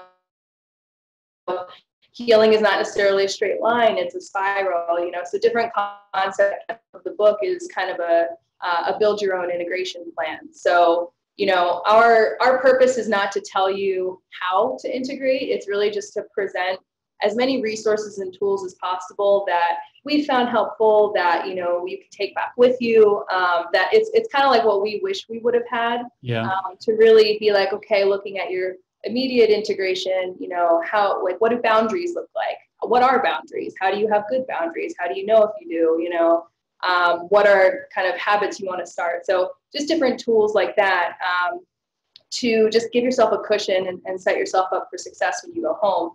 healing is not necessarily a straight line it's a spiral you know so different concept of the book is kind of a uh, a build your own integration plan so you know, our our purpose is not to tell you how to integrate. It's really just to present as many resources and tools as possible that we found helpful that you know you can take back with you um, that it's it's kind of like what we wish we would have had yeah um, to really be like okay looking at your immediate integration you know how like what do boundaries look like? What are boundaries? How do you have good boundaries? How do you know if you do you know? Um, what are kind of habits you want to start? So just different tools like that um, to just give yourself a cushion and, and set yourself up for success when you go home.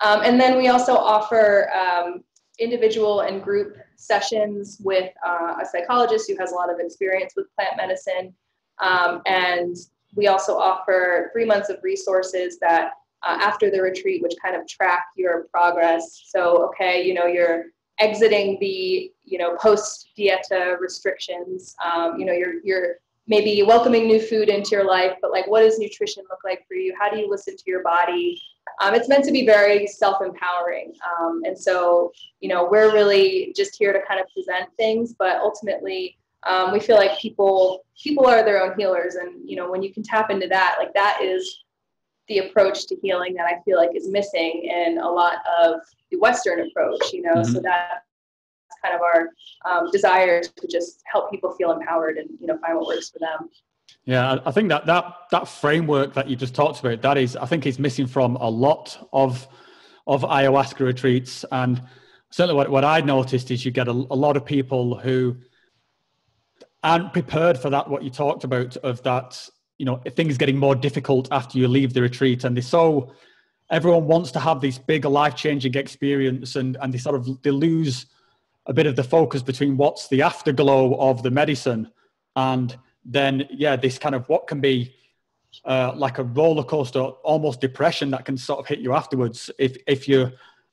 Um, and then we also offer um, individual and group sessions with uh, a psychologist who has a lot of experience with plant medicine. Um, and we also offer three months of resources that uh, after the retreat, which kind of track your progress. So, okay, you know, you're exiting the, you know, post dieta restrictions. Um, you know, you're, you're maybe welcoming new food into your life, but like, what does nutrition look like for you? How do you listen to your body? Um, it's meant to be very self-empowering. Um, and so, you know, we're really just here to kind of present things, but ultimately, um, we feel like people people are their own healers, and you know, when you can tap into that, like that is the approach to healing that I feel like is missing in a lot of the Western approach. You know, mm-hmm. so that's kind of our um, desire to just help people feel empowered and you know find what works for them. Yeah, I think that that that framework that you just talked about that is I think is missing from a lot of of ayahuasca retreats, and certainly what what I noticed is you get a, a lot of people who aren't prepared for that. What you talked about of that, you know, things getting more difficult after you leave the retreat, and they so everyone wants to have this big life changing experience, and and they sort of they lose a bit of the focus between what's the afterglow of the medicine and then yeah, this kind of what can be uh, like a roller coaster, almost depression that can sort of hit you afterwards if if you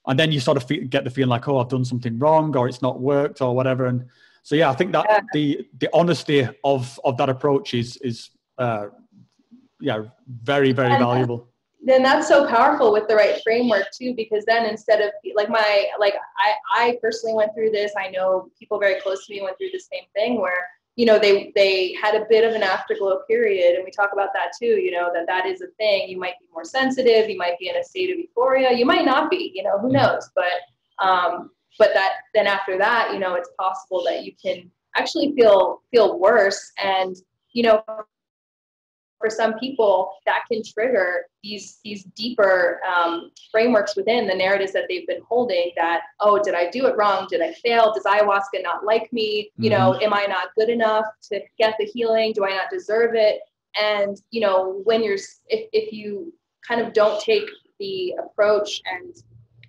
and then you sort of feel, get the feeling like oh I've done something wrong or it's not worked or whatever and so yeah I think that yeah. the the honesty of of that approach is is uh, yeah very very and valuable. Then that's so powerful with the right framework too because then instead of like my like I I personally went through this I know people very close to me went through the same thing where you know they they had a bit of an afterglow period and we talk about that too you know that that is a thing you might be more sensitive you might be in a state of euphoria you might not be you know who mm-hmm. knows but um but that then after that you know it's possible that you can actually feel feel worse. And you know for some people that can trigger these these deeper um, frameworks within the narratives that they've been holding that oh did i do it wrong? Did i fail? Does ayahuasca not like me? You mm-hmm. know am i not good enough to get the healing? Do i not deserve it? And you know when you're if, if you kind of don't take the approach and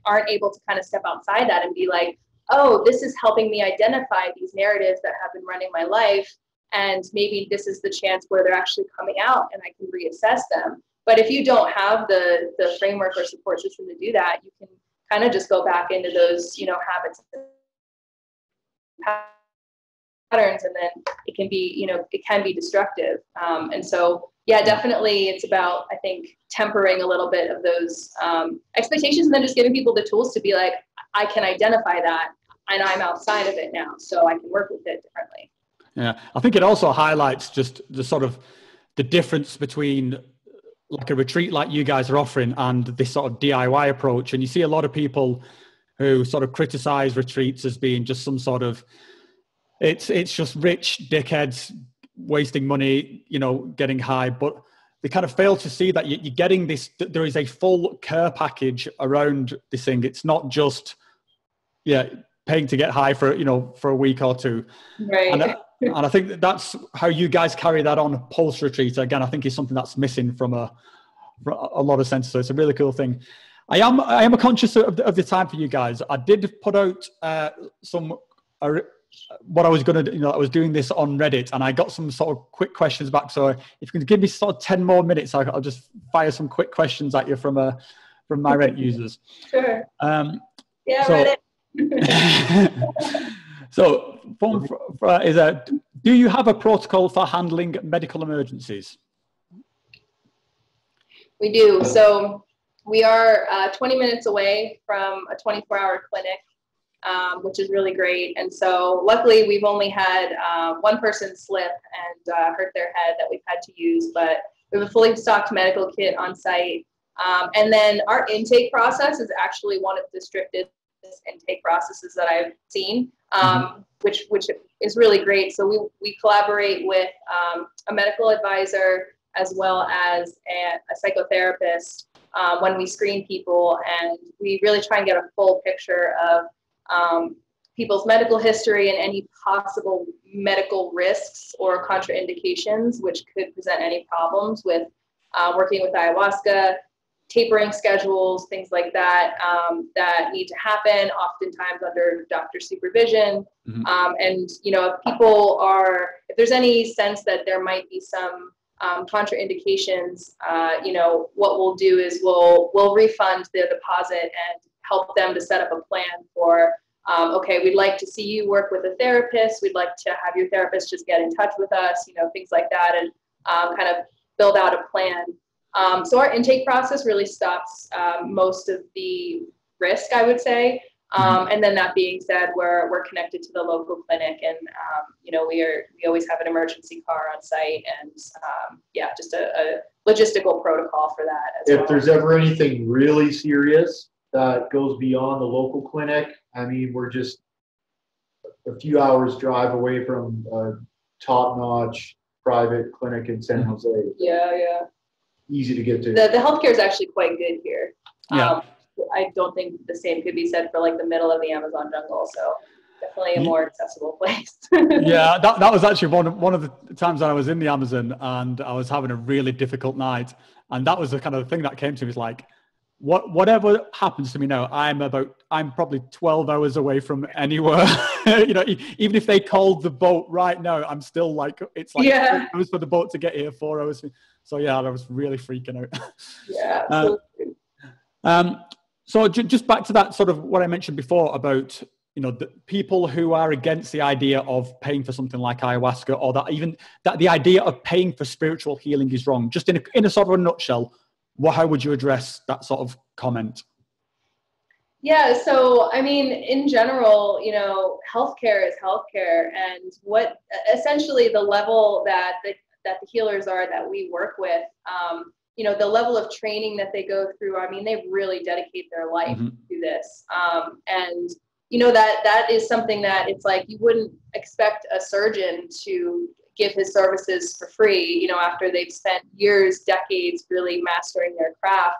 aren't able to kind of step outside that and be like oh this is helping me identify these narratives that have been running my life and maybe this is the chance where they're actually coming out and I can reassess them. But if you don't have the the framework or support system to do that, you can kind of just go back into those, you know, habits patterns and then it can be, you know, it can be destructive. Um, and so yeah, definitely it's about, I think, tempering a little bit of those um, expectations and then just giving people the tools to be like, I can identify that and I'm outside of it now, so I can work with it differently. Yeah, I think it also highlights just the sort of the difference between like a retreat like you guys are offering and this sort of DIY approach. And you see a lot of people who sort of criticize retreats as being just some sort of it's it's just rich dickheads wasting money, you know, getting high, but they kind of fail to see that you're getting this. There is a full care package around this thing. It's not just yeah paying to get high for you know for a week or two. Right. And, and I think that that's how you guys carry that on Pulse retreat. Again, I think is something that's missing from a a lot of senses. So it's a really cool thing. I am I am a conscious of the, of the time for you guys. I did put out uh, some what I was going to you know I was doing this on Reddit and I got some sort of quick questions back. So if you can give me sort of ten more minutes, I'll just fire some quick questions at you from uh, from my Reddit users. Sure. Um, yeah, so, Reddit. So, form is that do you have a protocol for handling medical emergencies? We do. So, we are uh, 20 minutes away from a 24 hour clinic. Um, which is really great. And so, luckily, we've only had uh, one person slip and uh, hurt their head that we've had to use, but we have a fully stocked medical kit on site. Um, and then our intake process is actually one of the strictest intake processes that I've seen, um, mm-hmm. which which is really great. So we we collaborate with um, a medical advisor as well as a, a psychotherapist um, when we screen people, and we really try and get a full picture of um, people's medical history and any possible medical risks or contraindications which could present any problems with uh, working with ayahuasca tapering schedules, things like that, um, that need to happen, oftentimes under doctor supervision. Mm-hmm. Um, and, you know, if people are, if there's any sense that there might be some um, contraindications, uh, you know, what we'll do is we'll, we'll refund the deposit and help them to set up a plan for, um, okay, we'd like to see you work with a therapist. We'd like to have your therapist just get in touch with us, you know, things like that, and um, kind of build out a plan um, so our intake process really stops um, most of the risk, I would say. Um, mm-hmm. and then that being said, we're, we're connected to the local clinic and, um, you know, we are, we always have an emergency car on site and um, yeah, just a, a, logistical protocol for that. if well. there's ever anything really serious that goes beyond the local clinic, I mean, we're just a few hours drive away from a top notch private clinic in San mm-hmm. Jose. Yeah, yeah easy to get to. The, the healthcare is actually quite good here. Yeah. Um, I don't think the same could be said for like the middle of the Amazon jungle. So definitely a more accessible place. yeah, that, that was actually one of, one of the times that I was in the Amazon and I was having a really difficult night. And that was the kind of thing that came to me is like, what whatever happens to me now, I'm about I'm probably 12 hours away from anywhere. you know, even if they called the boat right now, I'm still like it's like yeah. hours for the boat to get here, four hours. So yeah, I was really freaking out. Yeah. uh, um, so j- just back to that sort of what I mentioned before about you know the people who are against the idea of paying for something like ayahuasca or that even that the idea of paying for spiritual healing is wrong. Just in a, in a sort of a nutshell, what, how would you address that sort of comment? Yeah, so I mean, in general, you know, healthcare is healthcare, and what essentially the level that the that the healers are that we work with, um, you know, the level of training that they go through. I mean, they really dedicate their life mm-hmm. to this, um, and you know that that is something that it's like you wouldn't expect a surgeon to give his services for free. You know, after they've spent years, decades, really mastering their craft.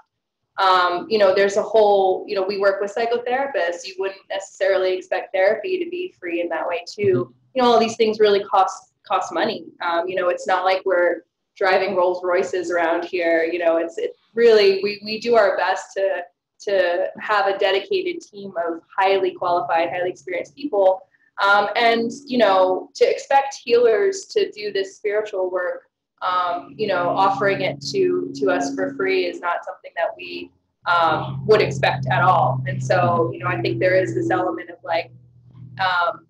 Um, you know, there's a whole, you know, we work with psychotherapists. You wouldn't necessarily expect therapy to be free in that way too. Mm-hmm. You know, all these things really cost cost money. Um, you know, it's not like we're driving Rolls Royces around here. You know, it's it really we, we do our best to to have a dedicated team of highly qualified, highly experienced people. Um, and you know, to expect healers to do this spiritual work, um, you know, offering it to to us for free is not something that we um, would expect at all. And so, you know, I think there is this element of like, um,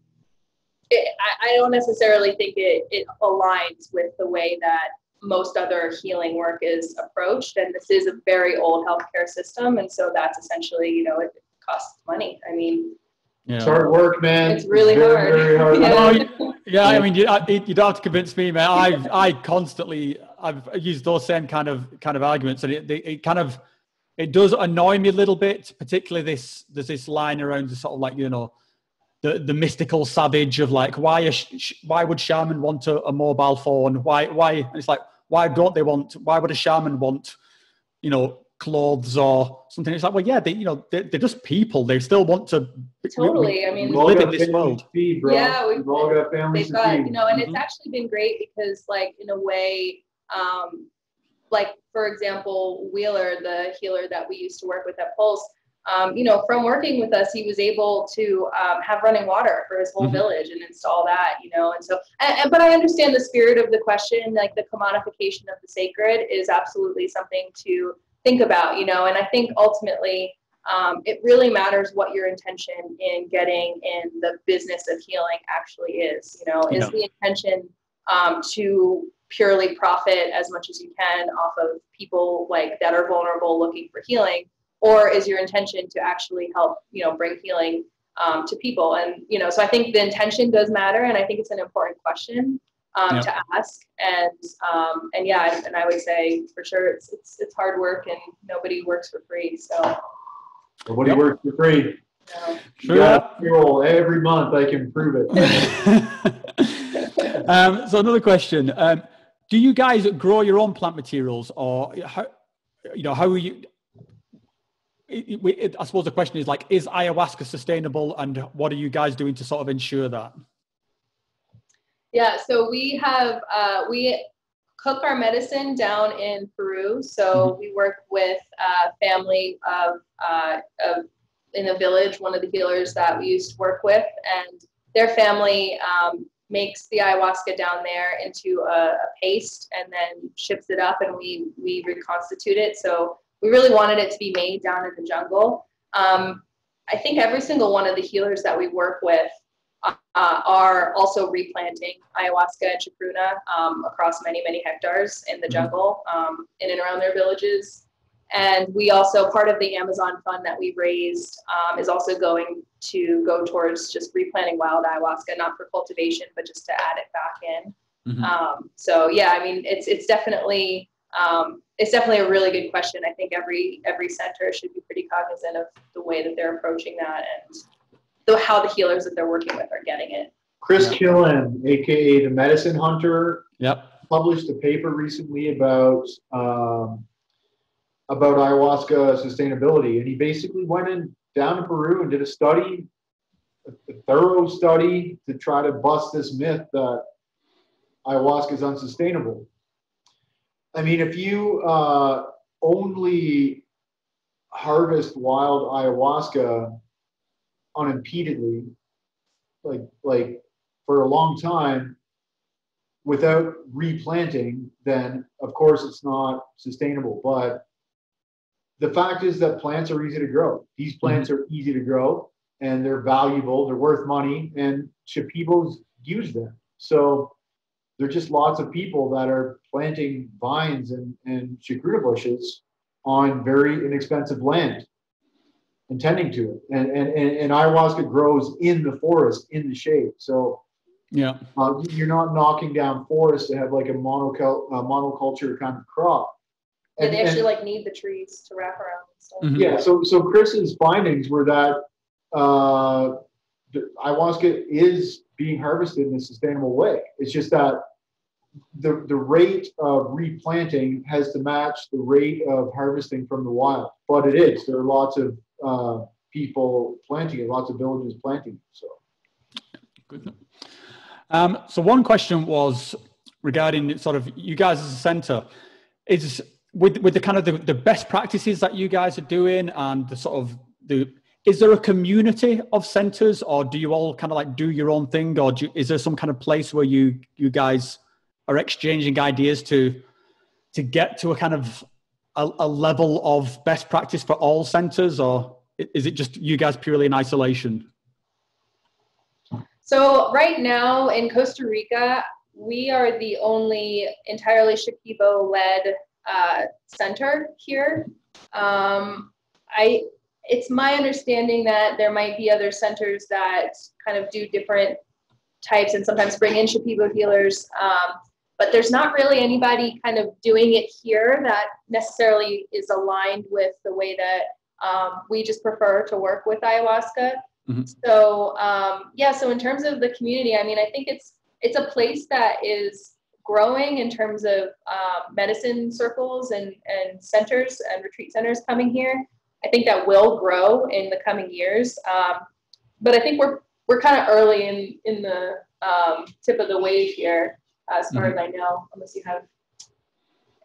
it, I, I, don't necessarily think it, it aligns with the way that most other healing work is approached. And this is a very old healthcare system. And so that's essentially, you know, it, it costs money. I mean, yeah. It's hard work, man. It's really it's very, hard. Very hard. yeah. yeah, I mean, you, you don't have to convince me, man. I've I constantly I've used those same kind of kind of arguments, and it, it kind of it does annoy me a little bit, particularly this there's this line around the sort of like you know the, the mystical savage of like why a, why would shaman want a, a mobile phone why why and it's like why don't they want why would a shaman want you know clothes or something it's like well yeah they you know they're, they're just people they still want to totally i mean live in this world feed, bro. yeah we've, we've all got families they've got you know and mm-hmm. it's actually been great because like in a way um like for example wheeler the healer that we used to work with at pulse um, you know, from working with us, he was able to um, have running water for his whole mm-hmm. village and install that, you know. And so, and, and, but I understand the spirit of the question, like the commodification of the sacred is absolutely something to think about, you know. And I think ultimately, um, it really matters what your intention in getting in the business of healing actually is. You know, is yeah. the intention um, to purely profit as much as you can off of people like that are vulnerable looking for healing? or is your intention to actually help you know bring healing um, to people. And you know, so I think the intention does matter, and I think it's an important question um, to ask. And um, and yeah, and I would say for sure it's it's it's hard work, and nobody works for free. So nobody yep. works for free. No. Sure. Fuel every month. I can prove it. um, so another question: um, Do you guys grow your own plant materials, or how, you know how are you? It, it, I suppose the question is like, is ayahuasca sustainable, and what are you guys doing to sort of ensure that? Yeah, so we have uh, we cook our medicine down in Peru. So mm-hmm. we work with a family of, uh, of in a village, one of the healers that we used to work with, and their family um, makes the ayahuasca down there into a, a, paste and then ships it up, and we we reconstitute it. So we really wanted it to be made down in the jungle. Um, I think every single one of the healers that we work with uh, are also replanting ayahuasca and chacruna um, across many, many hectares in the mm-hmm. jungle um, in and around their villages. And we also, part of the Amazon fund that we raised um, is also going to go towards just replanting wild ayahuasca, not for cultivation, but just to add it back in. Mm-hmm. Um, so yeah, I mean, it's, it's definitely, um, it's definitely a really good question. I think every, every center should be pretty cognizant of the way that they're approaching that and the, how the healers that they're working with are getting it. Chris yeah. Kilham, aka the Medicine Hunter, yep. published a paper recently about um, about ayahuasca sustainability, and he basically went in down to Peru and did a study, a, a thorough study to try to bust this myth that ayahuasca is unsustainable. I mean, if you uh, only harvest wild ayahuasca unimpededly, like like for a long time without replanting, then of course it's not sustainable. But the fact is that plants are easy to grow. These mm-hmm. plants are easy to grow and they're valuable, they're worth money, and Shipibos use them. So there are just lots of people that are planting vines and, and chacruna bushes on very inexpensive land and tending to it. And, and, and, and ayahuasca grows in the forest in the shade. So yeah, uh, you're not knocking down forests to have like a monocul- uh, monoculture kind of crop. And, they actually and, like need the trees to wrap around and stuff. Mm-hmm. Yeah. So so Chris's findings were that uh, ayahuasca is being harvested in a sustainable way. It's just that the, the rate of replanting has to match the rate of harvesting from the wild. But it is. There are lots of uh, people planting it, lots of villages planting. So good. Um, so one question was regarding sort of you guys as a center is with with the kind of the, the best practices that you guys are doing and the sort of the is there a community of centers or do you all kind of like do your own thing or you, is there some kind of place where you you guys are exchanging ideas to to get to a kind of a, a level of best practice for all centers or is it just you guys purely in isolation? So right now in costa rica we are the only entirely shipibo led uh, center here. Um, i it's my understanding that there might be other centers that kind of do different types and sometimes bring in shipibo healers. Um, but there's not really anybody kind of doing it here that necessarily is aligned with the way that um, we just prefer to work with ayahuasca. Mm-hmm. So um, yeah, so in terms of the community, I mean, I think it's it's a place that is growing in terms of um, medicine circles and, and centers and retreat centers coming here. I think that will grow in the coming years. Um, but I think we're we're kind of early in in the um, tip of the wave here as far mm-hmm. as I know, unless you have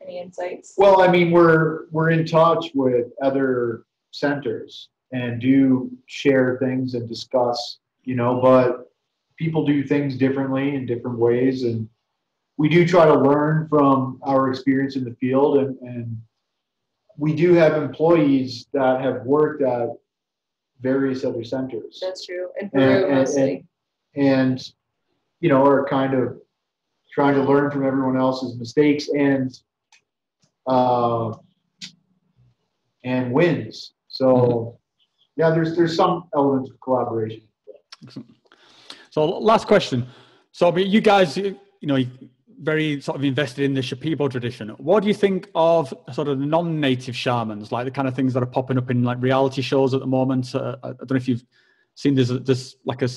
any insights. Well, I mean, we're we're in touch with other centers and do share things and discuss, you know, but people do things differently in different ways and we do try to learn from our experience in the field and, and we do have employees that have worked at various other centers. That's true. Peru and, and, and, and you know, are kind of trying to learn from everyone else's mistakes and uh, and wins. So mm-hmm. yeah, there's there's some elements of collaboration. So last question. So you guys, you know, very sort of invested in the Shipibo tradition. What do you think of sort of non-native shamans, like the kind of things that are popping up in like reality shows at the moment? Uh, I don't know if you've seen this, this like a,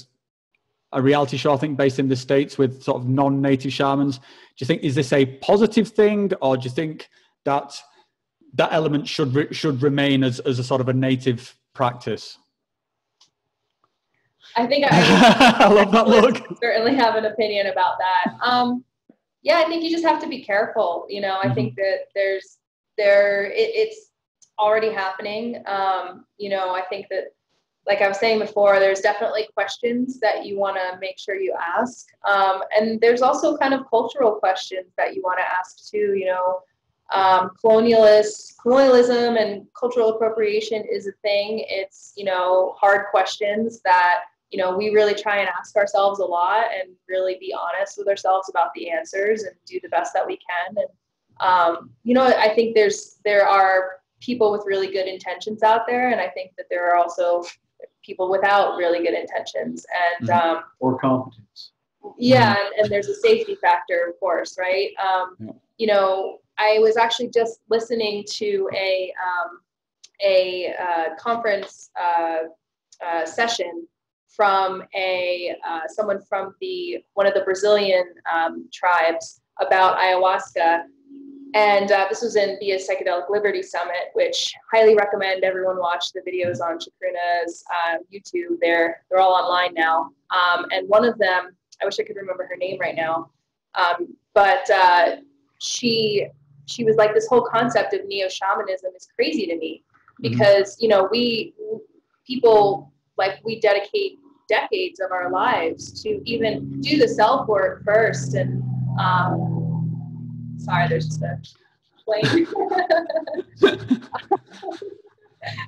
a reality show, I think, based in the States with sort of non-native shamans. Do you think, is this a positive thing or do you think that that element should, re- should remain as, as a sort of a native practice? I think I, I love that look. Certainly have an opinion about that. Um, yeah, I think you just have to be careful. You know, I mm-hmm. think that there's there it, it's already happening. Um, you know, I think that like I was saying before, there's definitely questions that you want to make sure you ask, um, and there's also kind of cultural questions that you want to ask too. You know, um, colonialism and cultural appropriation is a thing. It's you know hard questions that you know, we really try and ask ourselves a lot and really be honest with ourselves about the answers and do the best that we can. And um, you know, I think there's there are people with really good intentions out there, and I think that there are also people without really good intentions and mm-hmm. um, or competence. Yeah, and, and, there's a safety factor, of course, right? Um, yeah. You know, I was actually just listening to a um, a uh, conference uh, uh, session from a uh, someone from the one of the Brazilian um, tribes about ayahuasca, and uh, this was in via Psychedelic Liberty Summit, which highly recommend everyone watch the videos on Chacruna's uh, YouTube. They're they're all online now, um, and one of them, I wish I could remember her name right now, um, but uh, she she was like this whole concept of neo shamanism is crazy to me mm-hmm. because you know we people like we dedicate decades of our lives to even do the self work first. And um, sorry, there's just a plane.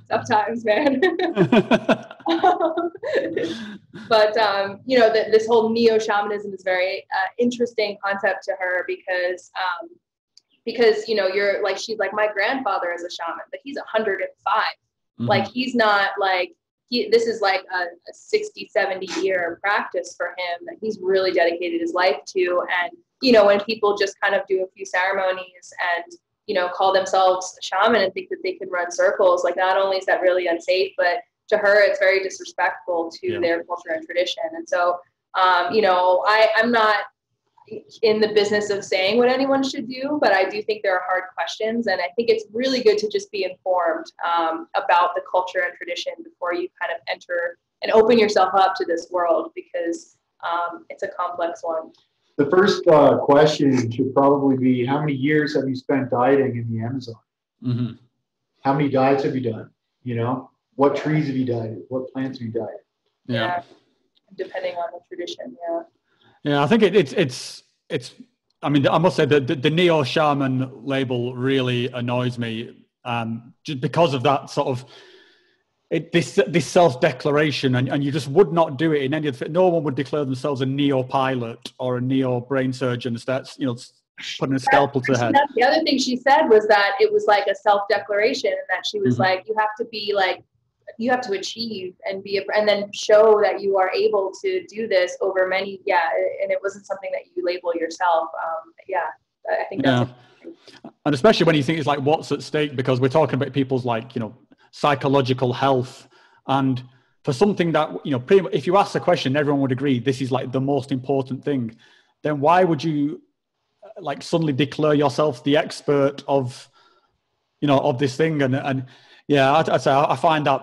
Tough times, man. but um, you know, the, this whole neo shamanism is very uh, interesting concept to her because um, because you know you're like she's like my grandfather is a shaman, but he's 105. Mm-hmm. Like he's not like he, this is like a, a 60, 70 year practice for him that he's really dedicated his life to. And, you know, when people just kind of do a few ceremonies and, you know, call themselves a shaman and think that they can run circles, like not only is that really unsafe, but to her, it's very disrespectful to yeah. their culture and tradition. And so, um, you know, I, I'm not in the business of saying what anyone should do, but I do think there are hard questions, and I think it's really good to just be informed um, about the culture and tradition before you kind of enter and open yourself up to this world because um, it's a complex one. The first uh, question should probably be: How many years have you spent dieting in the Amazon? Mm-hmm. How many diets have you done? You know, what trees have you dieted? What plants have you dieted? Yeah. yeah. Depending on the tradition, yeah. Yeah, I think it, it's it's it's. I mean, I must say that the, the neo shaman label really annoys me, um, just because of that sort of it, this this self declaration, and, and you just would not do it in any of the, no one would declare themselves a neo pilot or a neo brain surgeon. That's you know putting a scalpel to the head. The other thing she said was that it was like a self declaration, and that she was mm-hmm. like, you have to be like you have to achieve and be and then show that you are able to do this over many yeah and it wasn't something that you label yourself um, yeah i think that's yeah. and especially when you think it's like what's at stake because we're talking about people's like you know psychological health and for something that you know pretty much, if you ask the question everyone would agree this is like the most important thing then why would you like suddenly declare yourself the expert of you know of this thing and and yeah, I, I say I find that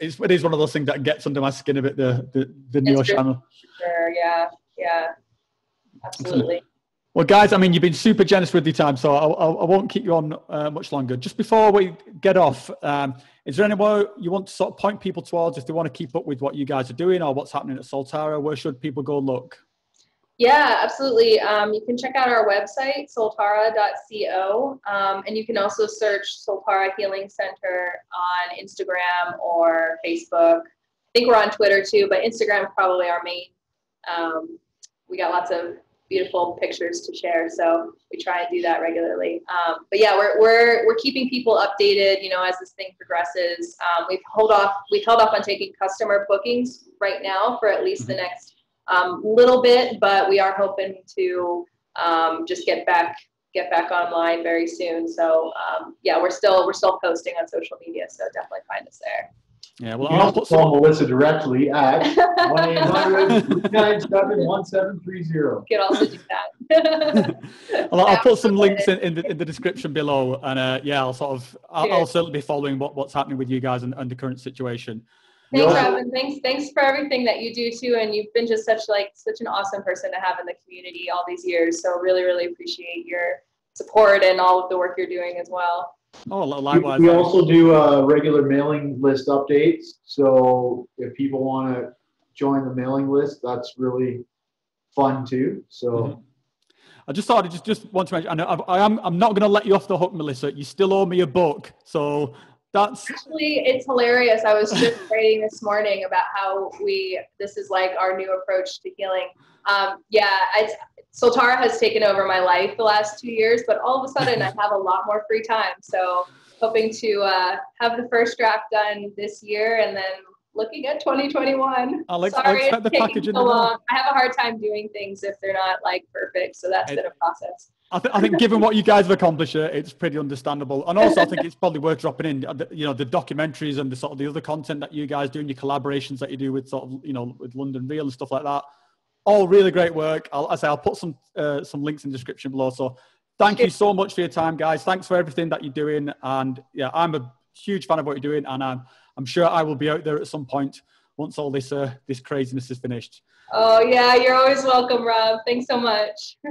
it's, it is one of those things that gets under my skin a bit. The the, the neo channel. Sure. Yeah. Yeah. Absolutely. Well, guys, I mean, you've been super generous with your time, so I, I, I won't keep you on uh, much longer. Just before we get off, um, is there anywhere you want to sort of point people towards if they want to keep up with what you guys are doing or what's happening at Soltara? Where should people go look? Yeah, absolutely. Um, you can check out our website, soltara.co, um, and you can also search Soltara Healing Center on Instagram or Facebook. I think we're on Twitter too, but Instagram is probably our main. Um, we got lots of beautiful pictures to share. So we try and do that regularly. Um, but yeah, we're, we're, we're keeping people updated, you know, as this thing progresses. Um, we've hold off, we've held off on taking customer bookings right now for at least the next um, little bit, but we are hoping to um, just get back get back online very soon. So um, yeah, we're still we're still posting on social media, so definitely find us there. Yeah, well, you I'll put call Melissa directly at 1-800-297-1730. Could also do that. well, I'll put some links in, in, the, in the description below, and uh, yeah, I'll sort of I'll, I'll, certainly be following what, what's happening with you guys and, and the current situation. Thanks, Robin. Thanks, thanks for everything that you do too, and you've been just such like such an awesome person to have in the community all these years. So really, really appreciate your support and all of the work you're doing as well. Oh, likewise. We, we also do uh, regular mailing list updates. So if people want to join the mailing list, that's really fun too. So. Mm-hmm. I just thought I just just want to mention. I, I am I'm not going to let you off the hook, Melissa. You still owe me a book, so that's actually it's hilarious. I was just writing this morning about how we this is like our new approach to healing. Um, yeah, it's Soltara has taken over my life the last two years, but all of a sudden I have a lot more free time. So hoping to uh, have the first draft done this year and then looking at 2021. I'll, ex- Sorry, I'll the package so long. I have a hard time doing things if they're not like perfect. So that's it, been a process. I, th- I, think given what you guys have accomplished, it's pretty understandable. And also, I think it's probably worth dropping in, uh, you know, the documentaries and the sort of the other content that you guys do and your collaborations that you do with sort of, you know, with London Real and stuff like that all really great work. I'll, I say I'll put some uh, some links in the description below. So thank you so much for your time, guys. Thanks for everything that you're doing. And yeah, I'm a huge fan of what you're doing, and I'm I'm sure I will be out there at some point once all this uh, this craziness is finished. Oh yeah, you're always welcome, Rob. Thanks so much.